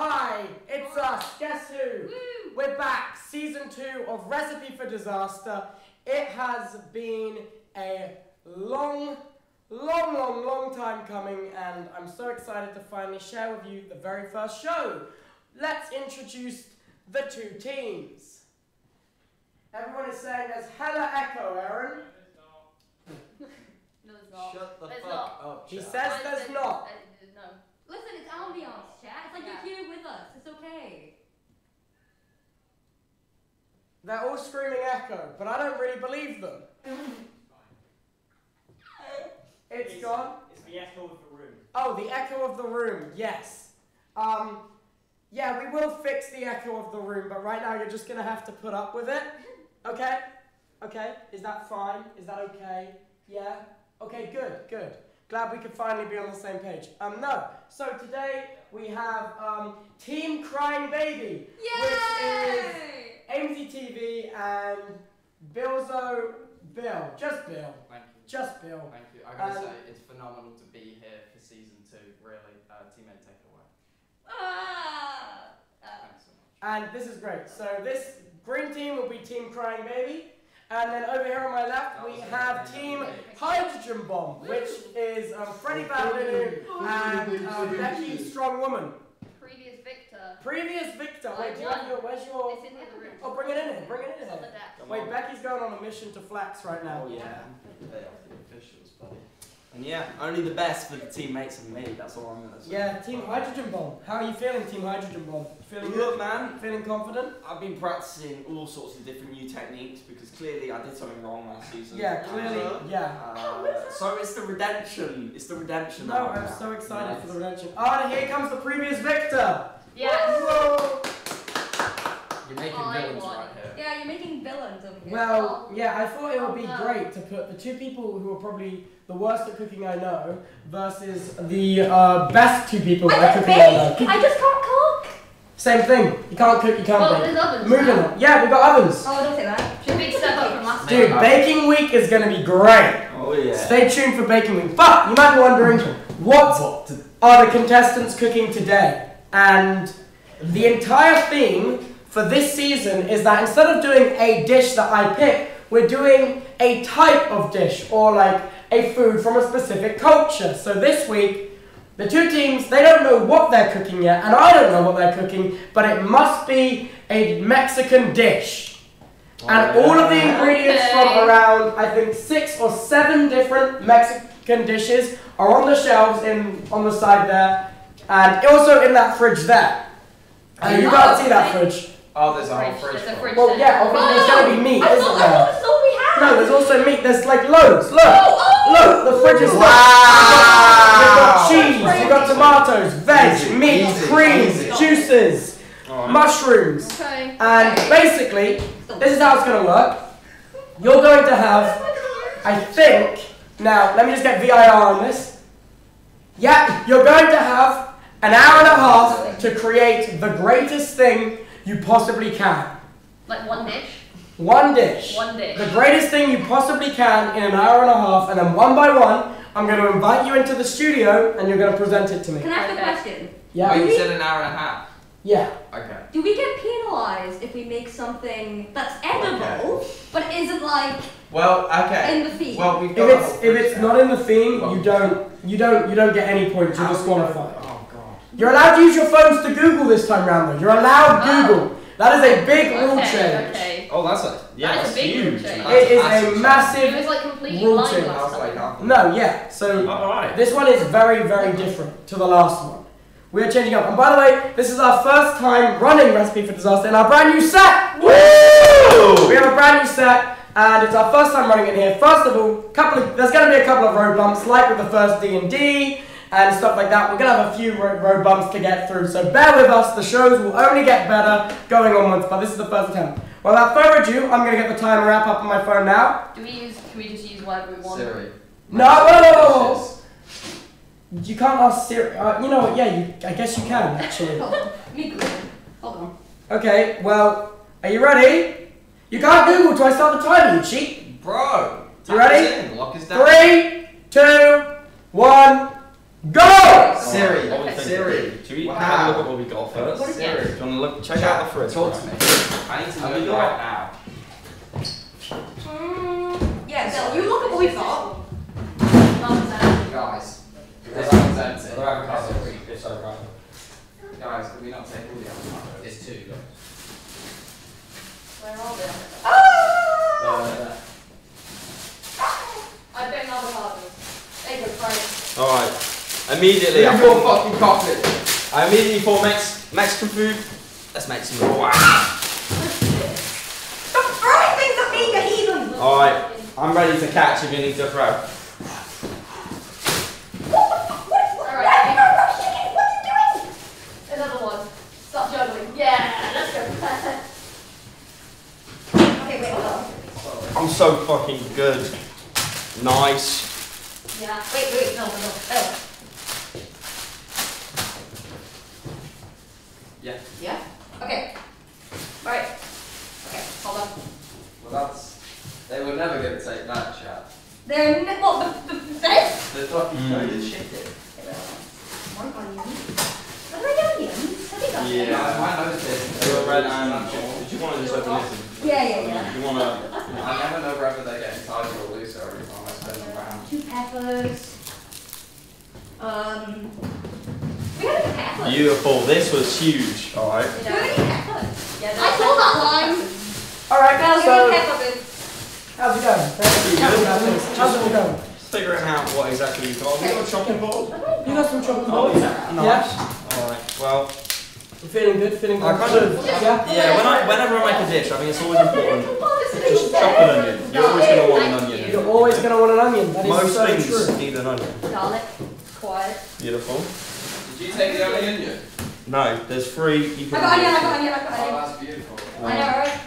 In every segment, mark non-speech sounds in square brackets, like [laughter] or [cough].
us. Guess who? We're back. Season two of Recipe for Disaster. It has been a long, long, long, long time coming, and I'm so excited to finally share with you the very first show. Let's introduce the two teams. Everyone is saying there's hella echo, Aaron. No, there's not. Shut the There's fuck not. up. He says I there's not. no. Listen, it's ambiance, chat. It's like Yeah. you're here with us. It's okay. They're all screaming echo, but I don't really believe them. [laughs] It's gone. It's the echo of the room. Oh, the echo of the room. Yes. Um, yeah, we will fix the echo of the room, but right now you're just gonna have to put up with it. Okay? Okay. Is that fine? Is that okay? Yeah. Okay. Good. Good. Glad we could finally be on the same page. Um, no. So today we have um, Team Crying Baby, which is Aimsey TV and Billzo Bill. Just Bill. Thank you. Just Bill. Thank you. I gotta Um, say, it's phenomenal to be here for season two. Really, uh, teammate, take it away. Ah. Uh, Thanks so much. And this is great. So this green team will be Team Crying Baby. And then over here on my left, we have Team Hydrogen Bomb, which is um, Freddie Badlinu and uh, Becky Strong Woman. previous victor. Previous victor. Wait, do you have won. your, where's your... It's in the other room. Oh, bring it in here. Bring it in It's on the here. Wait. Becky's going on a mission to flex right now. Oh yeah, they are the officials, buddy. And yeah, only the best for the teammates and me. That's all I'm gonna say. Yeah, Team Hydrogen Bomb. How are you feeling, Team Hydrogen Bomb? Feeling good? Man, Feeling confident? I've been practicing all sorts of different new techniques because clearly I did something wrong last season. Yeah, clearly, Uh, yeah. uh, so it's the redemption. It's the redemption. No, I'm so excited Nice. for the redemption. Oh, and here comes the previous victor. Yes. Whoa. You're making I villains won. right here. Yeah, you're making villains over here. Well, yeah, I thought it would be great to put the two people who are probably the worst at cooking I know versus the uh, best two people I at can cooking I know. I just can't cook. Same thing. You can't cook, you can't Well, bake. there's ovens Moving now. on. Yeah, we got ovens. Oh, don't say that. Should big step up from last Dude, time. baking week is going to be great. Oh yeah. Stay tuned for baking week. But you might be wondering, what are the contestants cooking today? And the entire theme for this season is that instead of doing a dish that I pick, we're doing a type of dish or like a food from a specific culture. So this week, the two teams, they don't know what they're cooking yet, and I don't know what they're cooking, but it must be a Mexican dish. And all of the ingredients from around, I think, six or seven different Mexican dishes are on the shelves in on the side there, and also in that fridge there. Uh, you can't see that fridge. Oh, there's a whole Fridge, fridge. there's a fridge. Well, yeah, obviously there's gonna be meat, I isn't thought, I there? thought that's all we had. No, there's also meat. There's like loads. Look, Oh, look, the fridge is Wow. You've got cheese, you've got tomatoes, veg, Easy, meat, easy, cream, easy. juices, Alright. mushrooms. Okay. And basically, this is how it's going to work. You're going to have, I think, now let me just get VIR on this. Yeah, you're going to have an hour and a half to create the greatest thing you possibly can. Like one dish. One dish. One dish. The greatest thing you possibly can in an hour and a half, and then one by one, I'm going to invite you into the studio and you're going to present it to me. Can I ask a Okay. question? Oh, Yeah? you said an hour and a half. Yeah. Okay. Do we get penalized if we make something that's edible but isn't like Well, okay. in the theme. Well, we've If got a it's if it's now. not in the theme, you don't you don't you don't get any points. You're How do we know- disqualified. Oh god. You're allowed to use your phones to Google this time round though. You're allowed Oh. Google. That is a big rule okay, change. Okay. Oh, that's a yeah. That is that's a big huge. change. That's It is a massive. It massive. was like completely Rule blind last like time. No, yeah. So Alright. this one is very very different to the last one. We're changing up. And by the way, this is our first time running Recipe for Disaster in our brand new set. Woo! We have a brand new set, and it's our first time running it here. First of all, couple of, there's going to be a couple of road bumps, like with the first D and D and stuff like that. We're going to have a few road, road bumps to get through, so bear with us. The shows will only get better going onwards, but this is the first attempt. Well, without further ado, I'm going to get the timer app up on my phone now. Do we use? Can we just use whatever we want? Siri. No. You can't ask Siri. Uh, you know what? Yeah, you, I guess you can [laughs] actually. Hold on. Me Google. Hold on. Okay, well, are you ready? You can't Google till I start the timer, you cheat. Bro. You ready? tap us in, Lock us down. Three, two, one, go! Siri. Okay. Siri. Should we Wow. have a look at what we got first? What is Do you want to look? Check out the fridge. Talk to me. I need to Have know you right got- now. Mm, yeah, Bill, you look at what we've got. Guys, this one's empty. They're avocados. It's avocado. Guys, can we not take all the avocados? It's two. Where are they? Uh, I bet another avocados. There you go, Frank. All right. Immediately, I, Leave your fucking coffee. I immediately thought Mex- Mexican food. Let's make some. Wow. Stop throwing things at me, you heathen! All right. I'm ready to catch if you need to throw. Alright, another one. Stop juggling. Yeah, let's go. [laughs] Okay, wait, hold on. I'm so fucking good. Nice. yeah. Wait, wait, no, no, no. Oh. Yeah. Yeah? Okay. Right. Okay, hold on. Well, that's. They were never going to take that, chat. They're n- what, the, the, this? The fucking Mm. loaded chicken. One onion. Are there onions? Have you got Yeah. Yeah, I noticed. They were red and. Did you want to just open this? Yeah, yeah, yeah. Do you want to? I never know whether they get tighter or looser every time I spin them around. Two peppers. Um. We have any peppers? Beautiful. This was huge. All right. We have any peppers? Yeah, I saw that line. Alright, Well, so give me pepper, how's it going? How's it going? How's it going? Just figuring out what exactly you've got. We got a chopping board. You got some chocolate Oh balls? yeah. Yeah? Nice. All right. Well. You feeling good? Feeling good? I kind of. Yeah? Yeah. When I whenever I make a dish, I think it's always important. Just Just chop an onion. You're always gonna want an onion. You're always going to want an onion. That is Most so things true. need an onion. Garlic. Quiet. Beautiful. Did you take the only onion? No, there's three. You I can. got onion, I got onion, I got Oh, onion. that's beautiful. I know, right?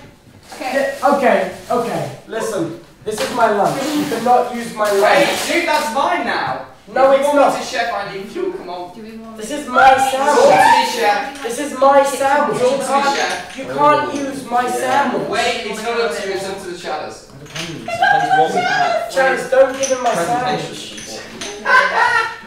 Okay. Yeah, Okay, okay. Listen, this is my lunch. You cannot use my lunch. Hey, dude, that's mine now. No, if it's you want not. me to chef, I need fuel. Come on. Do we want This is my Talk to sandwich. chef. This is my sandwich. You Talk to can't, chef. you can't use my sandwich. Wait, it's not up to you. It's up to the shadows. Depends. Depends what we have. Chatters, don't give him my sandwich. [laughs]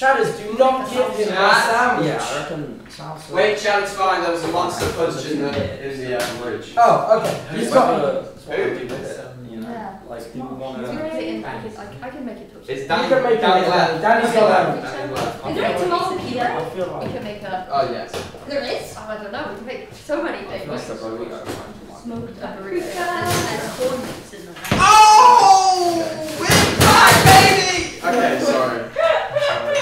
Presentation. Chatters, do not give him my sandwich. Yeah, I reckon. salsa. Wait, chat, it's fine. There was a monster punch in the in the uh, fridge. Oh, okay. He's It's got. what the- it's what the people say, You Yeah. like people want to. put it in, I can, I, I can make it touch. It's You Danny. can make it. Danny Danny. left. Danny's Danny got left. that. Danny left. Is there any tomato here? I feel We can make a. Oh yes. There is? Oh, I don't know. We can make so many things. That's the burrito. Fine, fine. Smoked a burrito. There's corn mix in there. Oh, we're back, baby. Okay, sorry.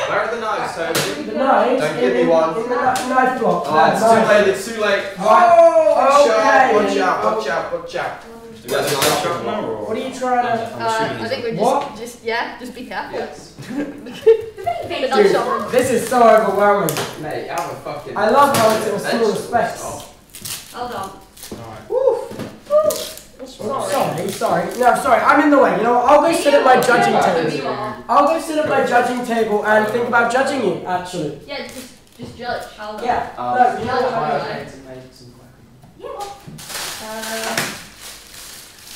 Where are the knives, Toby? The knives Don't in, give me one. in the knife block. Oh, it's too late. It's too late. Oh, watch Okay. out! Watch out! Watch out! Watch out! You guys are knife sharpener? What are you trying to? Uh, I think we're just, What? just, yeah, just be careful. Yes. But not sharpen. Dude, this is so overwhelming. Mate, have a fucking. I love how it's with full Vegetables. respect. Oh. Hold on. Sorry, sorry. No, sorry. I'm in the way. You know. I'll go sit at my judging table. I'll go sit at my judging table and think about judging you. Actually. Yeah, just, just judge. How Yeah. Um, No, you know what? Alright. I- Made some- made some guacamole. Yeah, what? Uh,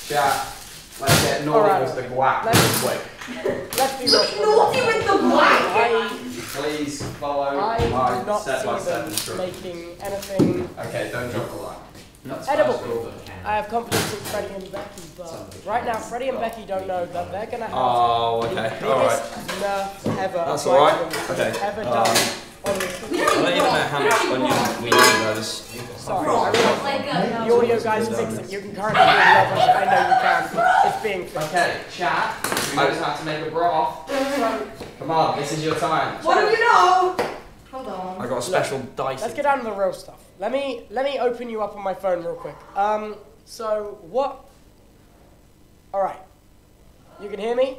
Chat. Let's get naughty Alright. with the guac Let's- real quick. Let's be [laughs] Look real. naughty with the black! I, Please follow I do my not step by see step them instructions. making anything. Okay, don't drop the line. That's Edible. I have confidence in Freddie and Becky, but right now Freddie and Becky don't know that they're gonna have Oh, the biggest Alright. nerf ever. That's alright. Okay. Ever Um, done on this. We I don't don't even even know know. how much onion we need though. This. Sorry, I realize Like, the audio guys fix it. You can currently hear the levels. I know you can. It's being fixed. Okay, chat. You guys have to make a broth. Come on, this is your time. What do you know? Hold on. I got a special dice. Let's get down to the real stuff. Let me let me open you up on my phone real quick. Um, so what? All right, you can hear me.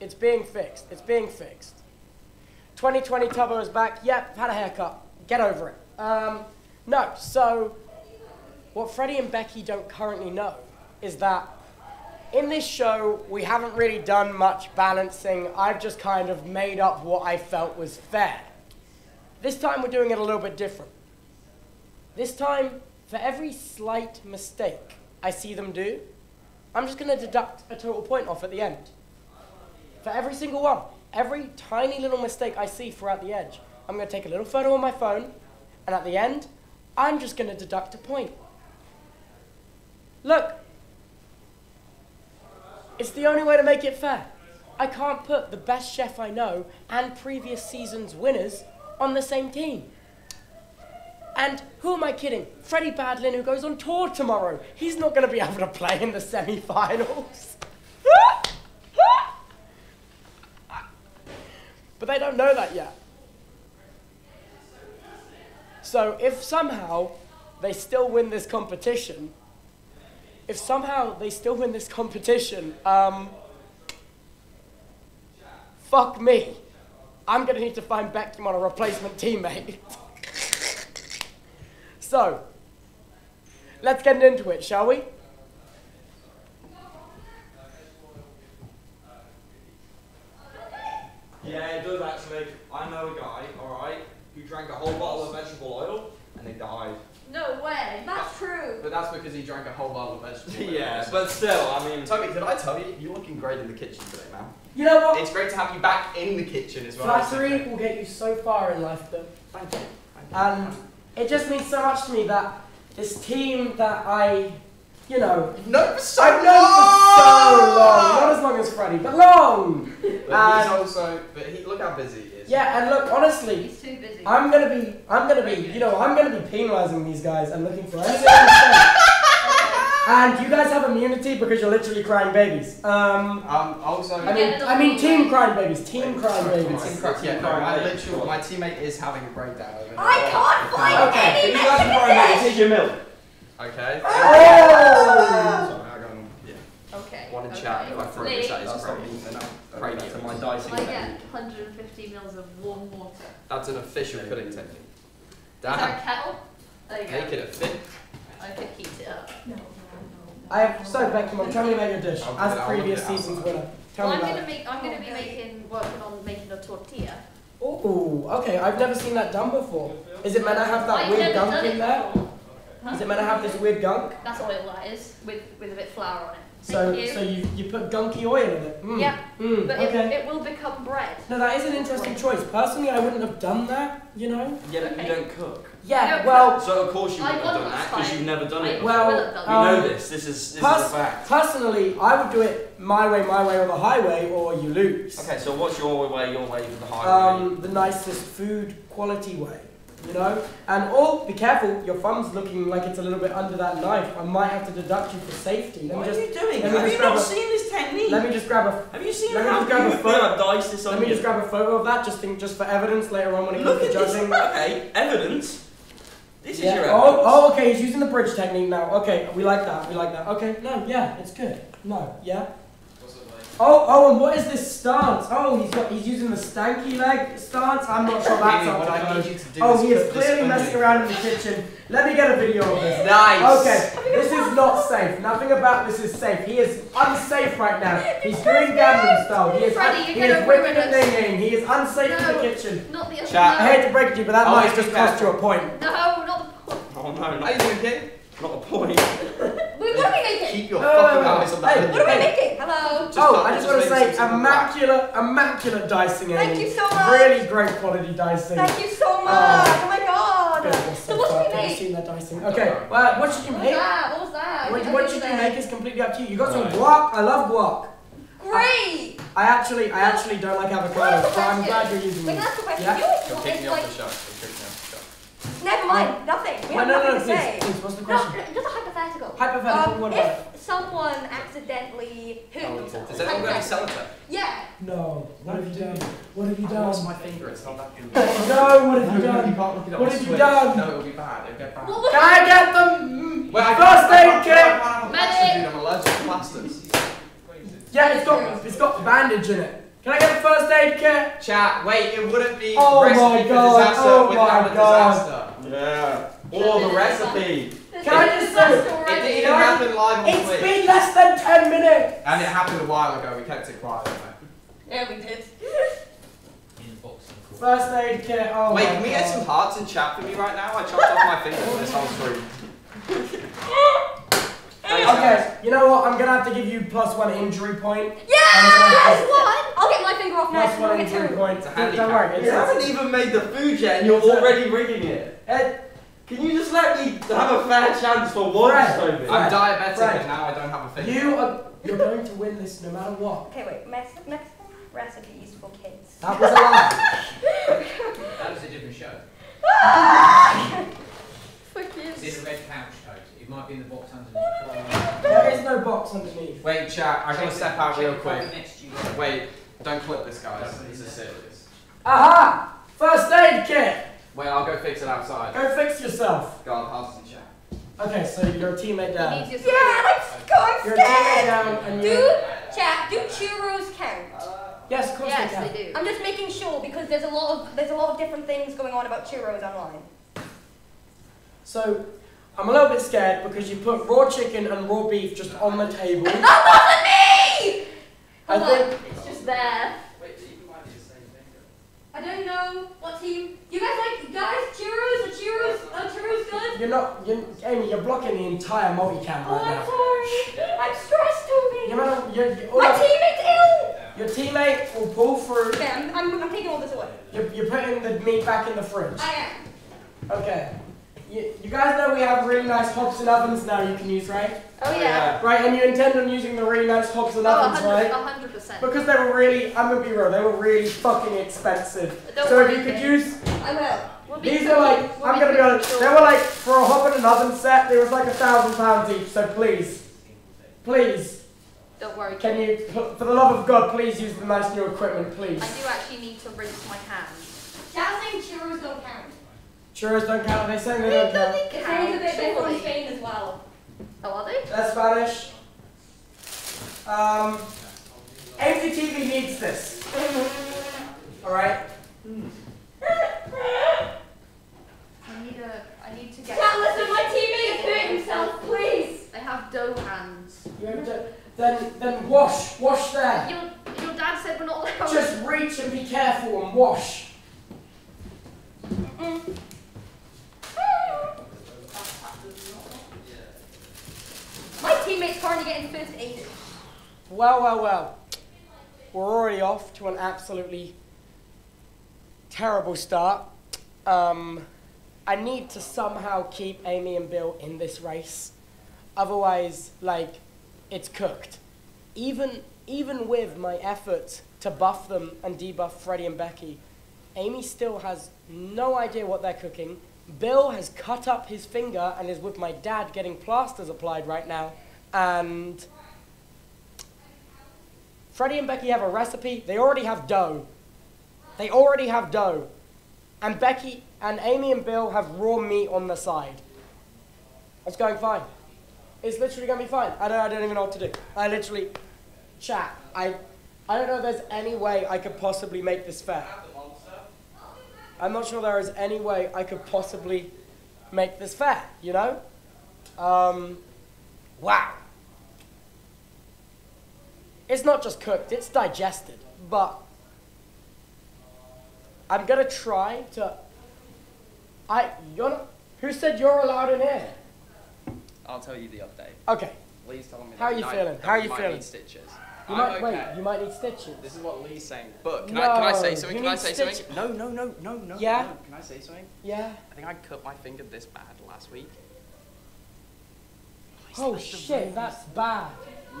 It's being fixed. It's being fixed. 2020 Tubbo is back. Yep, had a haircut. Get over it. Um, no, so what Freddie and Becky don't currently know is that in this show, we haven't really done much balancing. I've just kind of made up what I felt was fair. This time, we're doing it a little bit different. This time, for every slight mistake I see them do, I'm just going to deduct a total point off at the end. For every single one, every tiny little mistake I see throughout the edge, I'm going to take a little photo on my phone, and at the end, I'm just going to deduct a point. Look, it's the only way to make it fair. I can't put the best chef I know and previous season's winners on the same team. And who am I kidding? Freddie Badlin, who goes on tour tomorrow. He's not going to be able to play in the semi finals. but they don't know that yet. So if somehow they still win this competition, if somehow they still win this competition, um, fuck me. I'm going to need to find Bekyamon a replacement teammate. [laughs] so, let's get into it, shall we? Yeah, it does actually. I know a guy, alright, who drank a whole bottle of vegetable oil and he died. No way. That's true. But that's because he drank a whole bottle of vegetable oil. [laughs] yeah, but still, I mean. Toby, did I tell you you're looking great in the kitchen today, man? You know what? It's great to have you back in the kitchen as well. Flattery will get you so far in life, though. Thank you. Thank you. And it just means so much to me that this team that I, you know, You've known for so I've known for so long. Not as long as Freddie, but long. But he's also, but he, look how busy he is. Yeah, and look, honestly, He's too busy. I'm gonna be, I'm gonna be, you know, I'm gonna be penalising these guys and looking for anything. [laughs] And you guys have immunity because you're literally crying babies. Um, Um, also, I mean, I mean, team crying babies, team crying Sorry, babies. Team cry- yeah, no, crying my babies. literal, my teammate is having a breakdown over I can't find it. Okay, any If you guys can find me, messages. take your milk. Okay. Oh! Sorry, I got him. Yeah. Okay. One in okay. chat. If I throw this at his That's not cranium, then cranium. to my dicing I get technique. 150 mils of warm water. That's an official pudding technique. Is there a kettle? There you go. Make it a fit. I could heat it up. No. I have so Bekyamon. I'm tell me about your dish I'll as put previous look season's outside. winner. Tell well, me I'm about gonna it. make. I'm gonna be making working on making a tortilla. Ooh, okay. I've never seen that done before. Is it meant to have that I've weird never gunk in it there? before. Is it meant to have this weird gunk? That's oil that is, with with a bit of flour on it. So, you. so you, you put gunky oil in it. Mm. Yeah, Mm, but okay. it, it will become bread. No, that is an interesting choice. Personally, I wouldn't have done that. You know. Yeah, but Okay. you don't cook. Yeah. No, Well, So of course you wouldn't have done that because you've never done I it. Well, will done we um, know this. This is this pers- is a fact. personally, I would do it my way, my way, or the highway, or you lose. Okay, so what's your way? Your way for the highway? Um, the nicest food quality way. You know, and oh, be careful. Your thumb's looking like it's a little bit under that knife. I might have to deduct you for safety. Let what me are you doing? Have you not a- seen this technique? let me just grab a Have you seen let me just grab a photo- dice this on let me you? just grab a photo of that just think, just for evidence later on when it Look comes to this. judging. Okay, evidence. This is Yeah. your Oh, evidence. oh, okay. He's using the bridge technique now. Okay, we like that. We like that. Okay, no, yeah, it's good. No, yeah. Oh, oh, and what is this stance? Oh, he's got, he's using the stanky leg stance. I'm not sure that's up what I code. need you to do Oh, is he is clearly under- messing around in the kitchen. Let me get a video of this. Nice. Okay, this is not safe. Nothing about this is safe. He is unsafe right now. He's doing Gangnam style. He is, Freddie, he you're is gonna whipping ruin and us. dinging. He is unsafe in the kitchen. Not the other. Chat. I hate to break it to you, but that Oh, might it's just just cost you a point. No, not the. point. Oh no, How you not, doing, kid? not a point. [laughs] Wait, what are we making? Keep your No, fucking no, no. eyes on Hey, that. What are we making? Hello. Just oh, I just just want to say, some simple black. immaculate, immaculate dicing, Thank Amy. you so much. Really great quality dicing. Thank you so oh. much. Oh. Oh my god. Goodness, So what I've should we never make? seen that dicing. Okay, well, what should you What was make? that? What was that? What, I what didn't should you make is completely up to you. You got some Right. guac. I love guac. Great. I actually, I actually don't like avocado, but I'm glad you're using Wait, it. can I ask question? Yeah? You know, Don't it's, kick me off the show. Don't kick me off the show. Never mind, nothing. We Well, have no, no, nothing no, to please, say. please. What's the No, just a hypothetical. Hypothetical. Um, what about if someone accidentally hurt Oh, themselves. Does anyone got any sellotape? Yeah. No. What have you done? What have you I lost done? my finger. It's not that good. [laughs] No, what have you You done? can't look it What have you done? No, it'll be bad. It'll get bad. What Can I get the Wait, I first aid kit? I can't have a plaster, Medic. I'm allergic to plasters. Yeah, it's got, it's got bandage in it. Can I get a first aid kit? Chat, wait, it wouldn't be Oh recipe my for disaster oh without my a God. Disaster. Yeah. Or the recipe. Can I just say- It didn't Can happen live on It's Twitch. been less than 10 minutes. And it happened a while ago. We kept it quiet. didn't? Yeah, we did. [laughs] First aid kit. Oh Wait, can we get some hearts in chat for me right now? I chopped off my finger for this whole stream. [laughs] Thanks, guys. Okay, you know what? I'm gonna have to give you plus one injury point. Yes! Okay. What? I'll get my finger off Plus next. one injury two. point. Don't, don't worry. You It's, haven't even made the food yet, and you're already rigging it. Ed, can you just let me have a fair chance for once, Right. Toby? I'm diabetic Right. and now I don't have a finger. you are you're going to win this no matter what. Okay, wait. Mex- Mexican recipes for kids. That was a lie. [laughs] That was a different show. Fuck you. It's in the red couch, Toad. It might be in the box underneath. there is no box underneath. Wait, chat. I gotta step out real quick. Next to you. Wait, don't clip this, guys. This is serious. Aha! First aid kit. Wait, I'll go fix it outside. Go fix yourself. God, pass in chat. Okay, so you're a teammate You down. need Yeah, let's go. I'm You're a teammate scared. down, and Do chat. Do churros count? Yes, of course Yes, they can. they do. I'm just making sure because there's a lot of there's a lot of different things going on about churros online. So, I'm a little bit scared because you put raw chicken and raw beef just on the table. [laughs] That wasn't me. I Hold on. think It's just there. Wait, you might do the same thing. I don't know what team. You guys like guys churros? Are churros? Are churros good? you're not. You're, Amy, you're blocking the entire multicam Oh, right oh, I'm now. sorry. I'm stressed, Toby. You know, you're, you're, all My teammate's ill. your teammate will pull through. Okay, I'm, I'm, I'm taking all this away. You're, you're putting the meat back in the fridge. I am. Okay. You, you guys know we have really nice hobs and ovens now you can use, right? Oh, oh yeah. Right, and you intend on using the really nice hobs and Oh, ovens, 100, right? 100%. Because they were really, I'm gonna be real, they were really fucking expensive. Don't so worry, if you could Nick. use, I will. We'll be these are like, we'll I'm gonna be quick honest, and they were like, for a hob and an oven set, they was like a thousand pounds each, so please, please, Don't worry. can you, for the love of God, please use the nice new equipment, please. I do actually need to rinse my hands. Chat saying churros don't count. Churros don't count, they're saying they don't count. It's only that they're from Spain as well. Oh, are they? That's Spanish. Um, MCTV needs this. [laughs] Alright? I need a. I need to get. Chat, listen, my teammate is hurt himself, please. I have dough hands. You have to, then, then wash, wash there. Your, your dad said we're not allowed. Just reach and be careful and wash. My teammate's currently getting first aid. Well, well, well. We're already off to an absolutely terrible start. Um, I need to somehow keep Amy and Bill in this race. Otherwise, like, it's cooked. Even even with my efforts to buff them and debuff Freddie and Becky, Amy still has no idea what they're cooking. Bill has cut up his finger and is with my dad getting plasters applied right now. And Freddie and Becky have a recipe. They already have dough. They already have dough. And Becky and Amy and Bill have raw meat on the side. It's going fine. It's literally going to be fine. I don't, I don't even know what to do. I literally, chat, I, I don't know if there's any way I could possibly make this fair. I'm not sure there is any way I could possibly make this fair, you know? Um, wow. It's not just cooked, it's digested. But I'm gonna try to. I you're not, who said you're allowed in here? I'll tell you the update. Okay, Please tell me How are you feeling? How are you feeling? Stitches. You oh, might okay. wait. You might need stitches. This is what Lee's saying. But can I can I say something? Can I say something? No, no, no, no, no. Yeah? no. Can I say something? Yeah. I think I cut my finger this bad last week. It's Oh like shit, that's bad.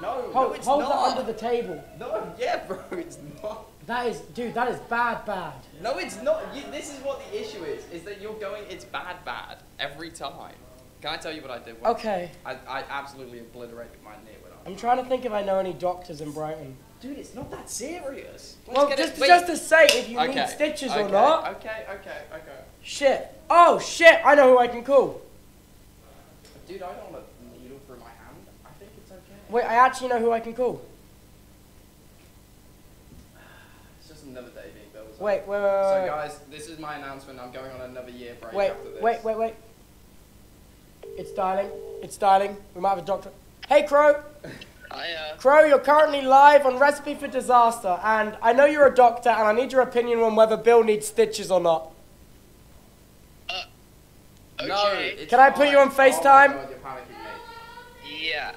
No, no, Hold, it's hold not. that under the table. No, yeah, bro, it's not. That is, dude, that is bad, bad. No, it's not. You, this is what the issue is: is that you're going. It's bad, bad every time. Can I tell you what I did? once? Okay, I, I absolutely obliterated my knee I'm trying to think if I know any doctors in Brighton. Dude, it's not that serious. Let's Well, it- just, just to say if you okay. need stitches okay. or not. Okay, okay, okay. Shit. Oh shit, I know who I can call. Dude, I don't want a needle through my hand. I think it's okay. Wait, I actually know who I can call. It's just another day being built. Wait, wait, wait, So guys, this is my announcement. I'm going on another year break Wait, after this. wait, wait, wait. It's dialing. It's dialing. We might have a doctor. Hey, Crow. Hiya. Uh, Crow, you're currently live on Recipe for Disaster, and I know you're a doctor, and I need your opinion on whether Bill needs stitches or not. Uh, no, Okay. it's Can I put you on fine. Oh FaceTime? God, you're panicking me. Yeah.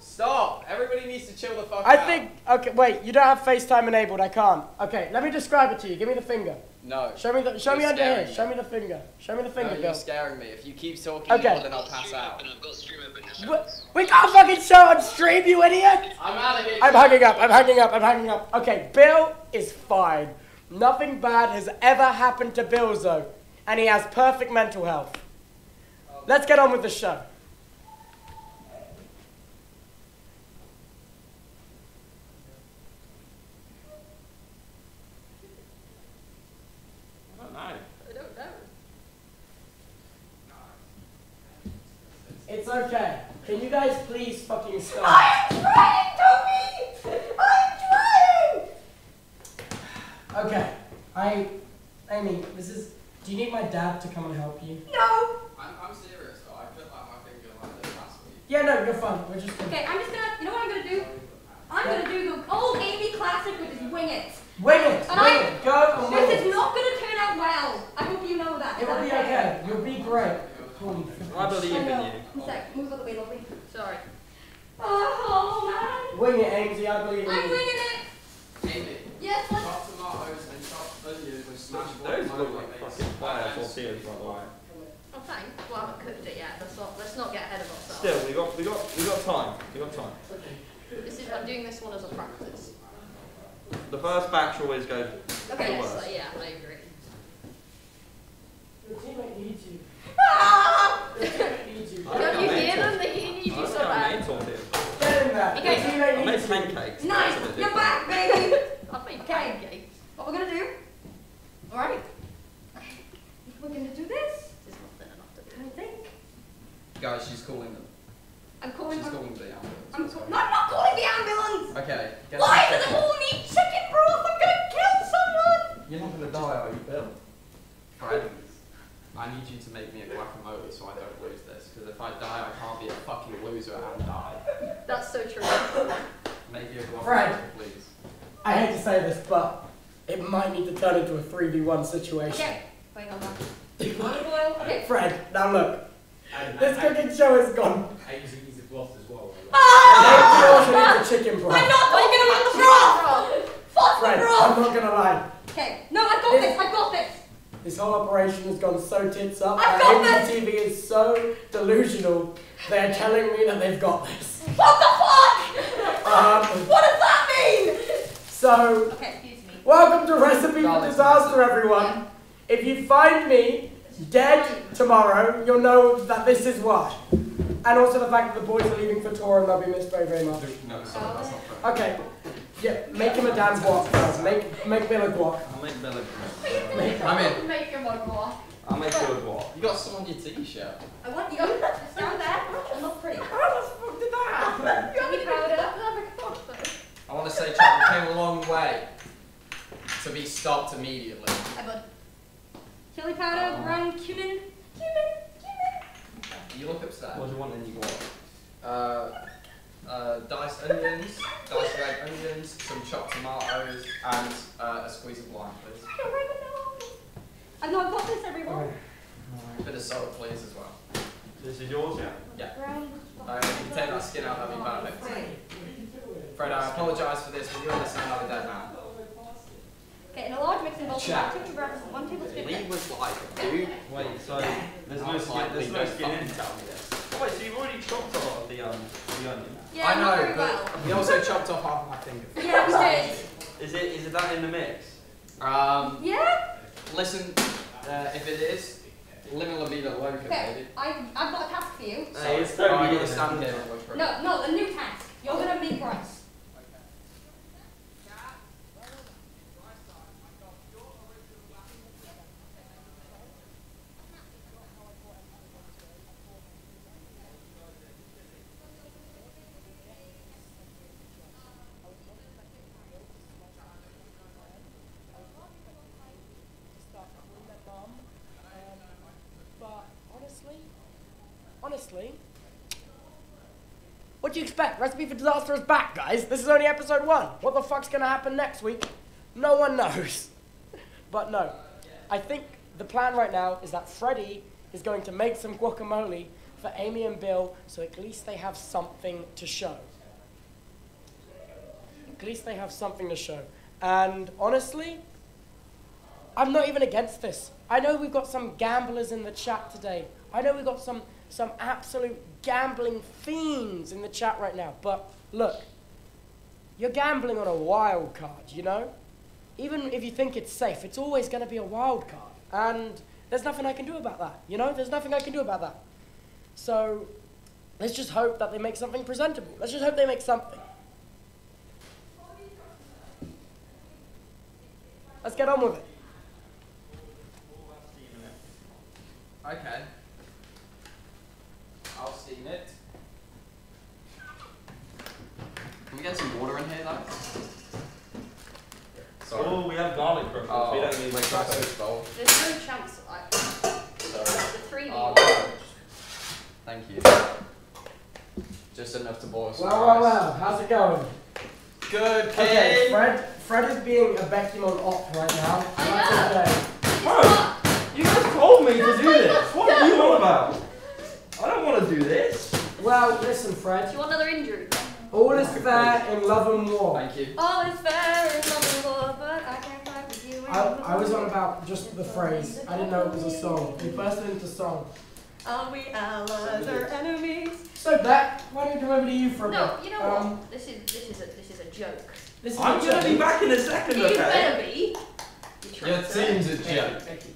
Stop! Everybody needs to chill the fuck I out. I think. Okay, wait. You don't have FaceTime enabled. I can't. Okay, let me describe it to you. Give me the finger. No. Show me the. Show You're me under scaring here. Show me the finger. Show me the No, finger, you're Bill. scaring me. If you keep talking Okay. more, then I'll pass out. We, we can't fucking show on stream, you idiot! I'm out of here. I'm hanging up. I'm hanging up. I'm hanging up. Okay, Bill is fine. Nothing bad has ever happened to Bill, though, and he has perfect mental health. Let's get on with the show. I don't know. I don't know. It's okay. Can you guys please fucking stop? I'm trying, Toby! I'm trying! Okay. I, Amy, this is. Do you need my dad to come and help you? No! I'm, I'm serious though. I feel like my finger like this last week. Yeah, no, you're fine. We're just. Okay, I'm just gonna, you know what I'm gonna do? I'm gonna do the old Amy classic, which is wing it. Wing it. And Wing I- it. Go and wing This it. is not gonna turn out well. I hope you know that. It will be okay. You'll be great. Holy I believe in you. One sec, move out the way, lovely. Sorry. Oh, man. Wing it, Aimsey. I believe in I'm you. winging it. Amy, Yes, let's. chop tomatoes and chop onions with smashed Those look like mix. fucking fire And tortillas, by the way. Oh, thanks. Well, I haven't cooked it yet. Let's not, let's not get ahead of ourselves. Still, we got, we got, we got time. We got time. This is, I'm doing this one as a practice. The first batch always goes. Okay, the yes, worst. uh, yeah, I agree. Your teammate needs you. Ah! Your teammate needs you. I Don't you made hear tor- them? They need you I so think I bad. made tortillas. Get in there. Okay. Your teammate I made needs you. pancakes. Nice, That's a bit you're back, baby. [laughs] I've made Okay. pancakes. What we're gonna do? All right. We're gonna do this. There's nothing enough to do. I think. Guys, she's calling them. I'm calling. She's calling the ambulance. I'm, call- no, I'm not calling the ambulance. Okay. get Why the- does it all need chicken broth? I'm gonna kill someone. You're not gonna die, are you, Bill? Fred, I need you to make me a guacamole so I don't lose this. Because if I die, I can't be a fucking loser and die. That's so true. Make me a guacamole, Fred. please. I hate to say this, but it might need to turn into a 3v1 situation. Okay. Wait, hold on. Olive oil. Okay. Fred, now look. And, This and, cooking show is gone. I use use the broth as well. Ah! Maybe also need the chicken broth. I'm not talking about the broth. Fuck the Fred, I'm not gonna lie. Okay. No, I got this. I got this. This whole operation has gone so tits up. I've and got Aimsey TV is so delusional. They're telling me that they've got this. What the fuck? Um, What does that mean? so, Okay, excuse me. welcome to Recipe for Disaster, everyone. If you find me dead tomorrow, you'll know that this is why. And also the fact that the boys are leaving for tour and they'll be missed very, very much. No, sorry, that's not fair. Okay. Yeah, make him a damn guac, guys. Make, make Bill a guac. I'll make Bella. Make I'm in. Make him a guac. I'll make you a guac. You got some on your t-shirt. I want you to stand there and look pretty. How the fuck did that happen? Chili powder. Have a guac though. I want to say, Chad, we came a long way to be stopped immediately. Hi, bud. Chili powder, brown cumin. Cumin, cumin. You look upstairs. What do you want in your guac? Uh, uh, diced onions, diced red onions, some chopped tomatoes, and uh, a squeeze of lime, please. I don't even. I know I've got this, everyone. A bit of salt, please, as well. This is yours, yeah? Brown. Uh, if you can take that skin out, that'd be perfect. Fred, I apologise for this, but you understand I'm a dead man. Okay, in a large mixing bowl, Chat. one tablespoon breakfast, one tablespoon. Lee was like, dude, Wait, so there's no I skin, like, there's no skin in. fucking tell me this. Oh, wait, so you've already chopped a lot of the um the onion. Yeah, I know, very well. but we also chopped off half of my finger. [laughs] Yeah, we did. Is it is it that in the mix? Um, Yeah? listen, uh, if it is, live in La Vida Loca, Okay, baby. I, I've got a task for you. So, Hey, it's oh, totally I gotta stand here and look pretty. No, no, a new task. You're gonna make rice. But honestly, honestly, Recipe for Disaster is back, guys. This is only episode one. What the fuck's gonna happen next week? No one knows. But no, I think the plan right now is that Freddy is going to make some guacamole for Amy and Bill, so at least they have something to show. at least they have something to show. And honestly, I'm not even against this. I know we've got some gamblers in the chat today. I know we've got some some absolute gambling fiends in the chat right now. But look, you're gambling on a wild card, you know? Even if you think it's safe, it's always going to be a wild card. And there's nothing I can do about that, you know? There's nothing I can do about that. So let's just hope that they make something presentable. Let's just hope they make something. Let's get on with it. Okay. I'll steam it. Can we get some water in here, though? Sorry. Oh, we have garlic crystals. Oh, we don't need my like glass is full. There's no chance that I. Sorry. The three Oh, of you. no. Thank you. Just enough to boil some Well, well, well. How's it going? Good, Okay. Fred. Fred is being a Bekyamon op right now. I That's know. okay. Bro, you guys told me to do this. [laughs] What are you on about? I don't want to do this. Well, listen, Do Fred. you want another injury? All is fair in love and war. Thank you. All is fair in love and war, but I can't fight with you. I, I was on about just the phrase. I didn't know it was a song. We bursted into song. Are we allies or enemies? So, Beck, why don't we come over to you for a No, bit? you know Um, what? This is this is a this is a joke. This is I'm a gonna joke. be back in a second, You okay? better be. You Your traitor. team's a joke. Becky,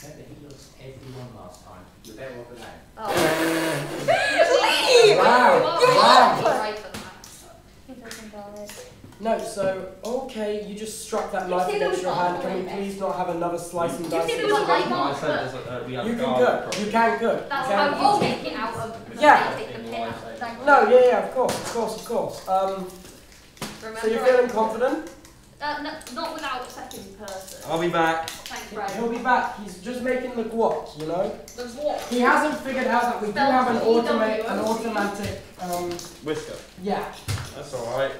Becky, he lost everyone last time. You're better off alone. Oh. [laughs] Wow. You are Wow. you're right for that. No, so, okay, you just struck that You knife see against your hand. Can we please not have another slice and You dice? see of the this one I again? No, I can't said cook. there's a, uh, we have You can garlic cook. crystal. You can cook. That's you how can you take it out of. Yeah. Take the pin out. Thank No, yeah, yeah, of course, of course, of course. Um, Remember so you're I- feeling confident? Uh, no, not without second person. I'll be back. Thanks, Fred. He'll be back. He's just making the guac, you know. The what? He hasn't figured out that we do have an E-W-O-C. an automatic. Um, Whisker. yeah, That's alright.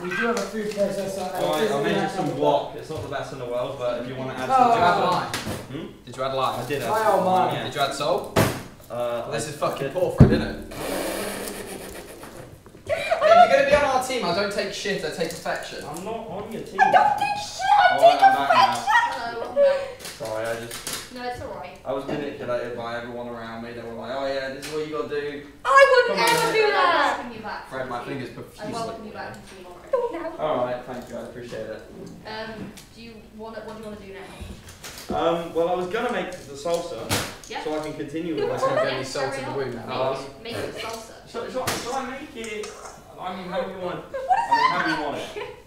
We do have a food processor. Alright, I in made you some number. guac. It's not the best in the world, but if you want to add Oh. Did you add some. lime? Hmm? Did you add I lime? did add My some. oh my. Yeah. Did you add salt? Uh, Well, this is fucking did. poor, for isn't it? [laughs] If you're gonna be on our team, I don't take shit, I take affection. I'm not on your team. I don't take shit, I'm back Hello, welcome back. Sorry, I just. No, it's alright. I was manipulated by everyone around me. They were like, oh yeah, this is what you gotta do. I wouldn't Come ever man. do I that. welcome you back. Fred, my Thank you. fingers I profusely. welcome you back to Team Orange. Don't now. Alright, thank you, I appreciate it. Um, do you want what do you want to do now? Um, well, I was gonna make the salsa Yeah. so I can continue with Let's my. not get any Yes, in the on. wound Make, now. Um, make it salsa. Shall, shall, shall I make it? I mean, how do you want it? I mean, how do you want it? [laughs]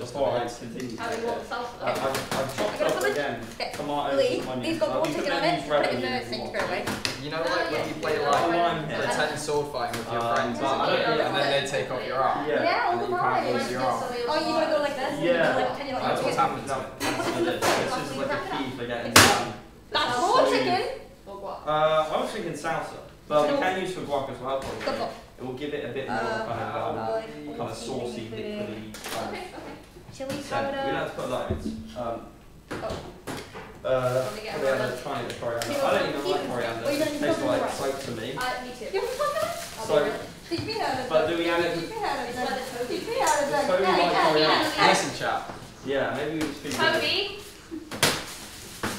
Just Before I continue. How do you I've, salsa? I've, I've chopped up again tomatoes Lee, and onions. Lee's got I'll one leave ticket on it. Put it in there, if you sink want. away. You know, like when you play Yeah, like pretend sword fighting with your Uh, friends, but I don't Yeah. think and then they take off your arm. Yeah. Yeah, all And the then you can't time. lose your arm. Oh, you gotta go like this? Yeah. go like, and you're like, That's what's okay. happened. This is like a key for getting done. That's Salsa. raw chicken. What? Uh, I was thinking salsa, but we can use for guac as well. Probably. It will give it a bit more Uh, kind of um, uh, kind of saucy, liquidy. Chili scent. We don't have to put loads. Um, Oh. uh, Want to get probably a tiny bit of coriander. You I don't even like coriander. Or you It tastes like put soap to me. Uh, me too. You put that? I'll So- be. Keep me out of But do we add it? Keep me out of It's that. by the Toby. Keep me out of that. Toby Hey, like coriander. hey, hey. Listen, chap. Yeah, maybe we speak. Toby,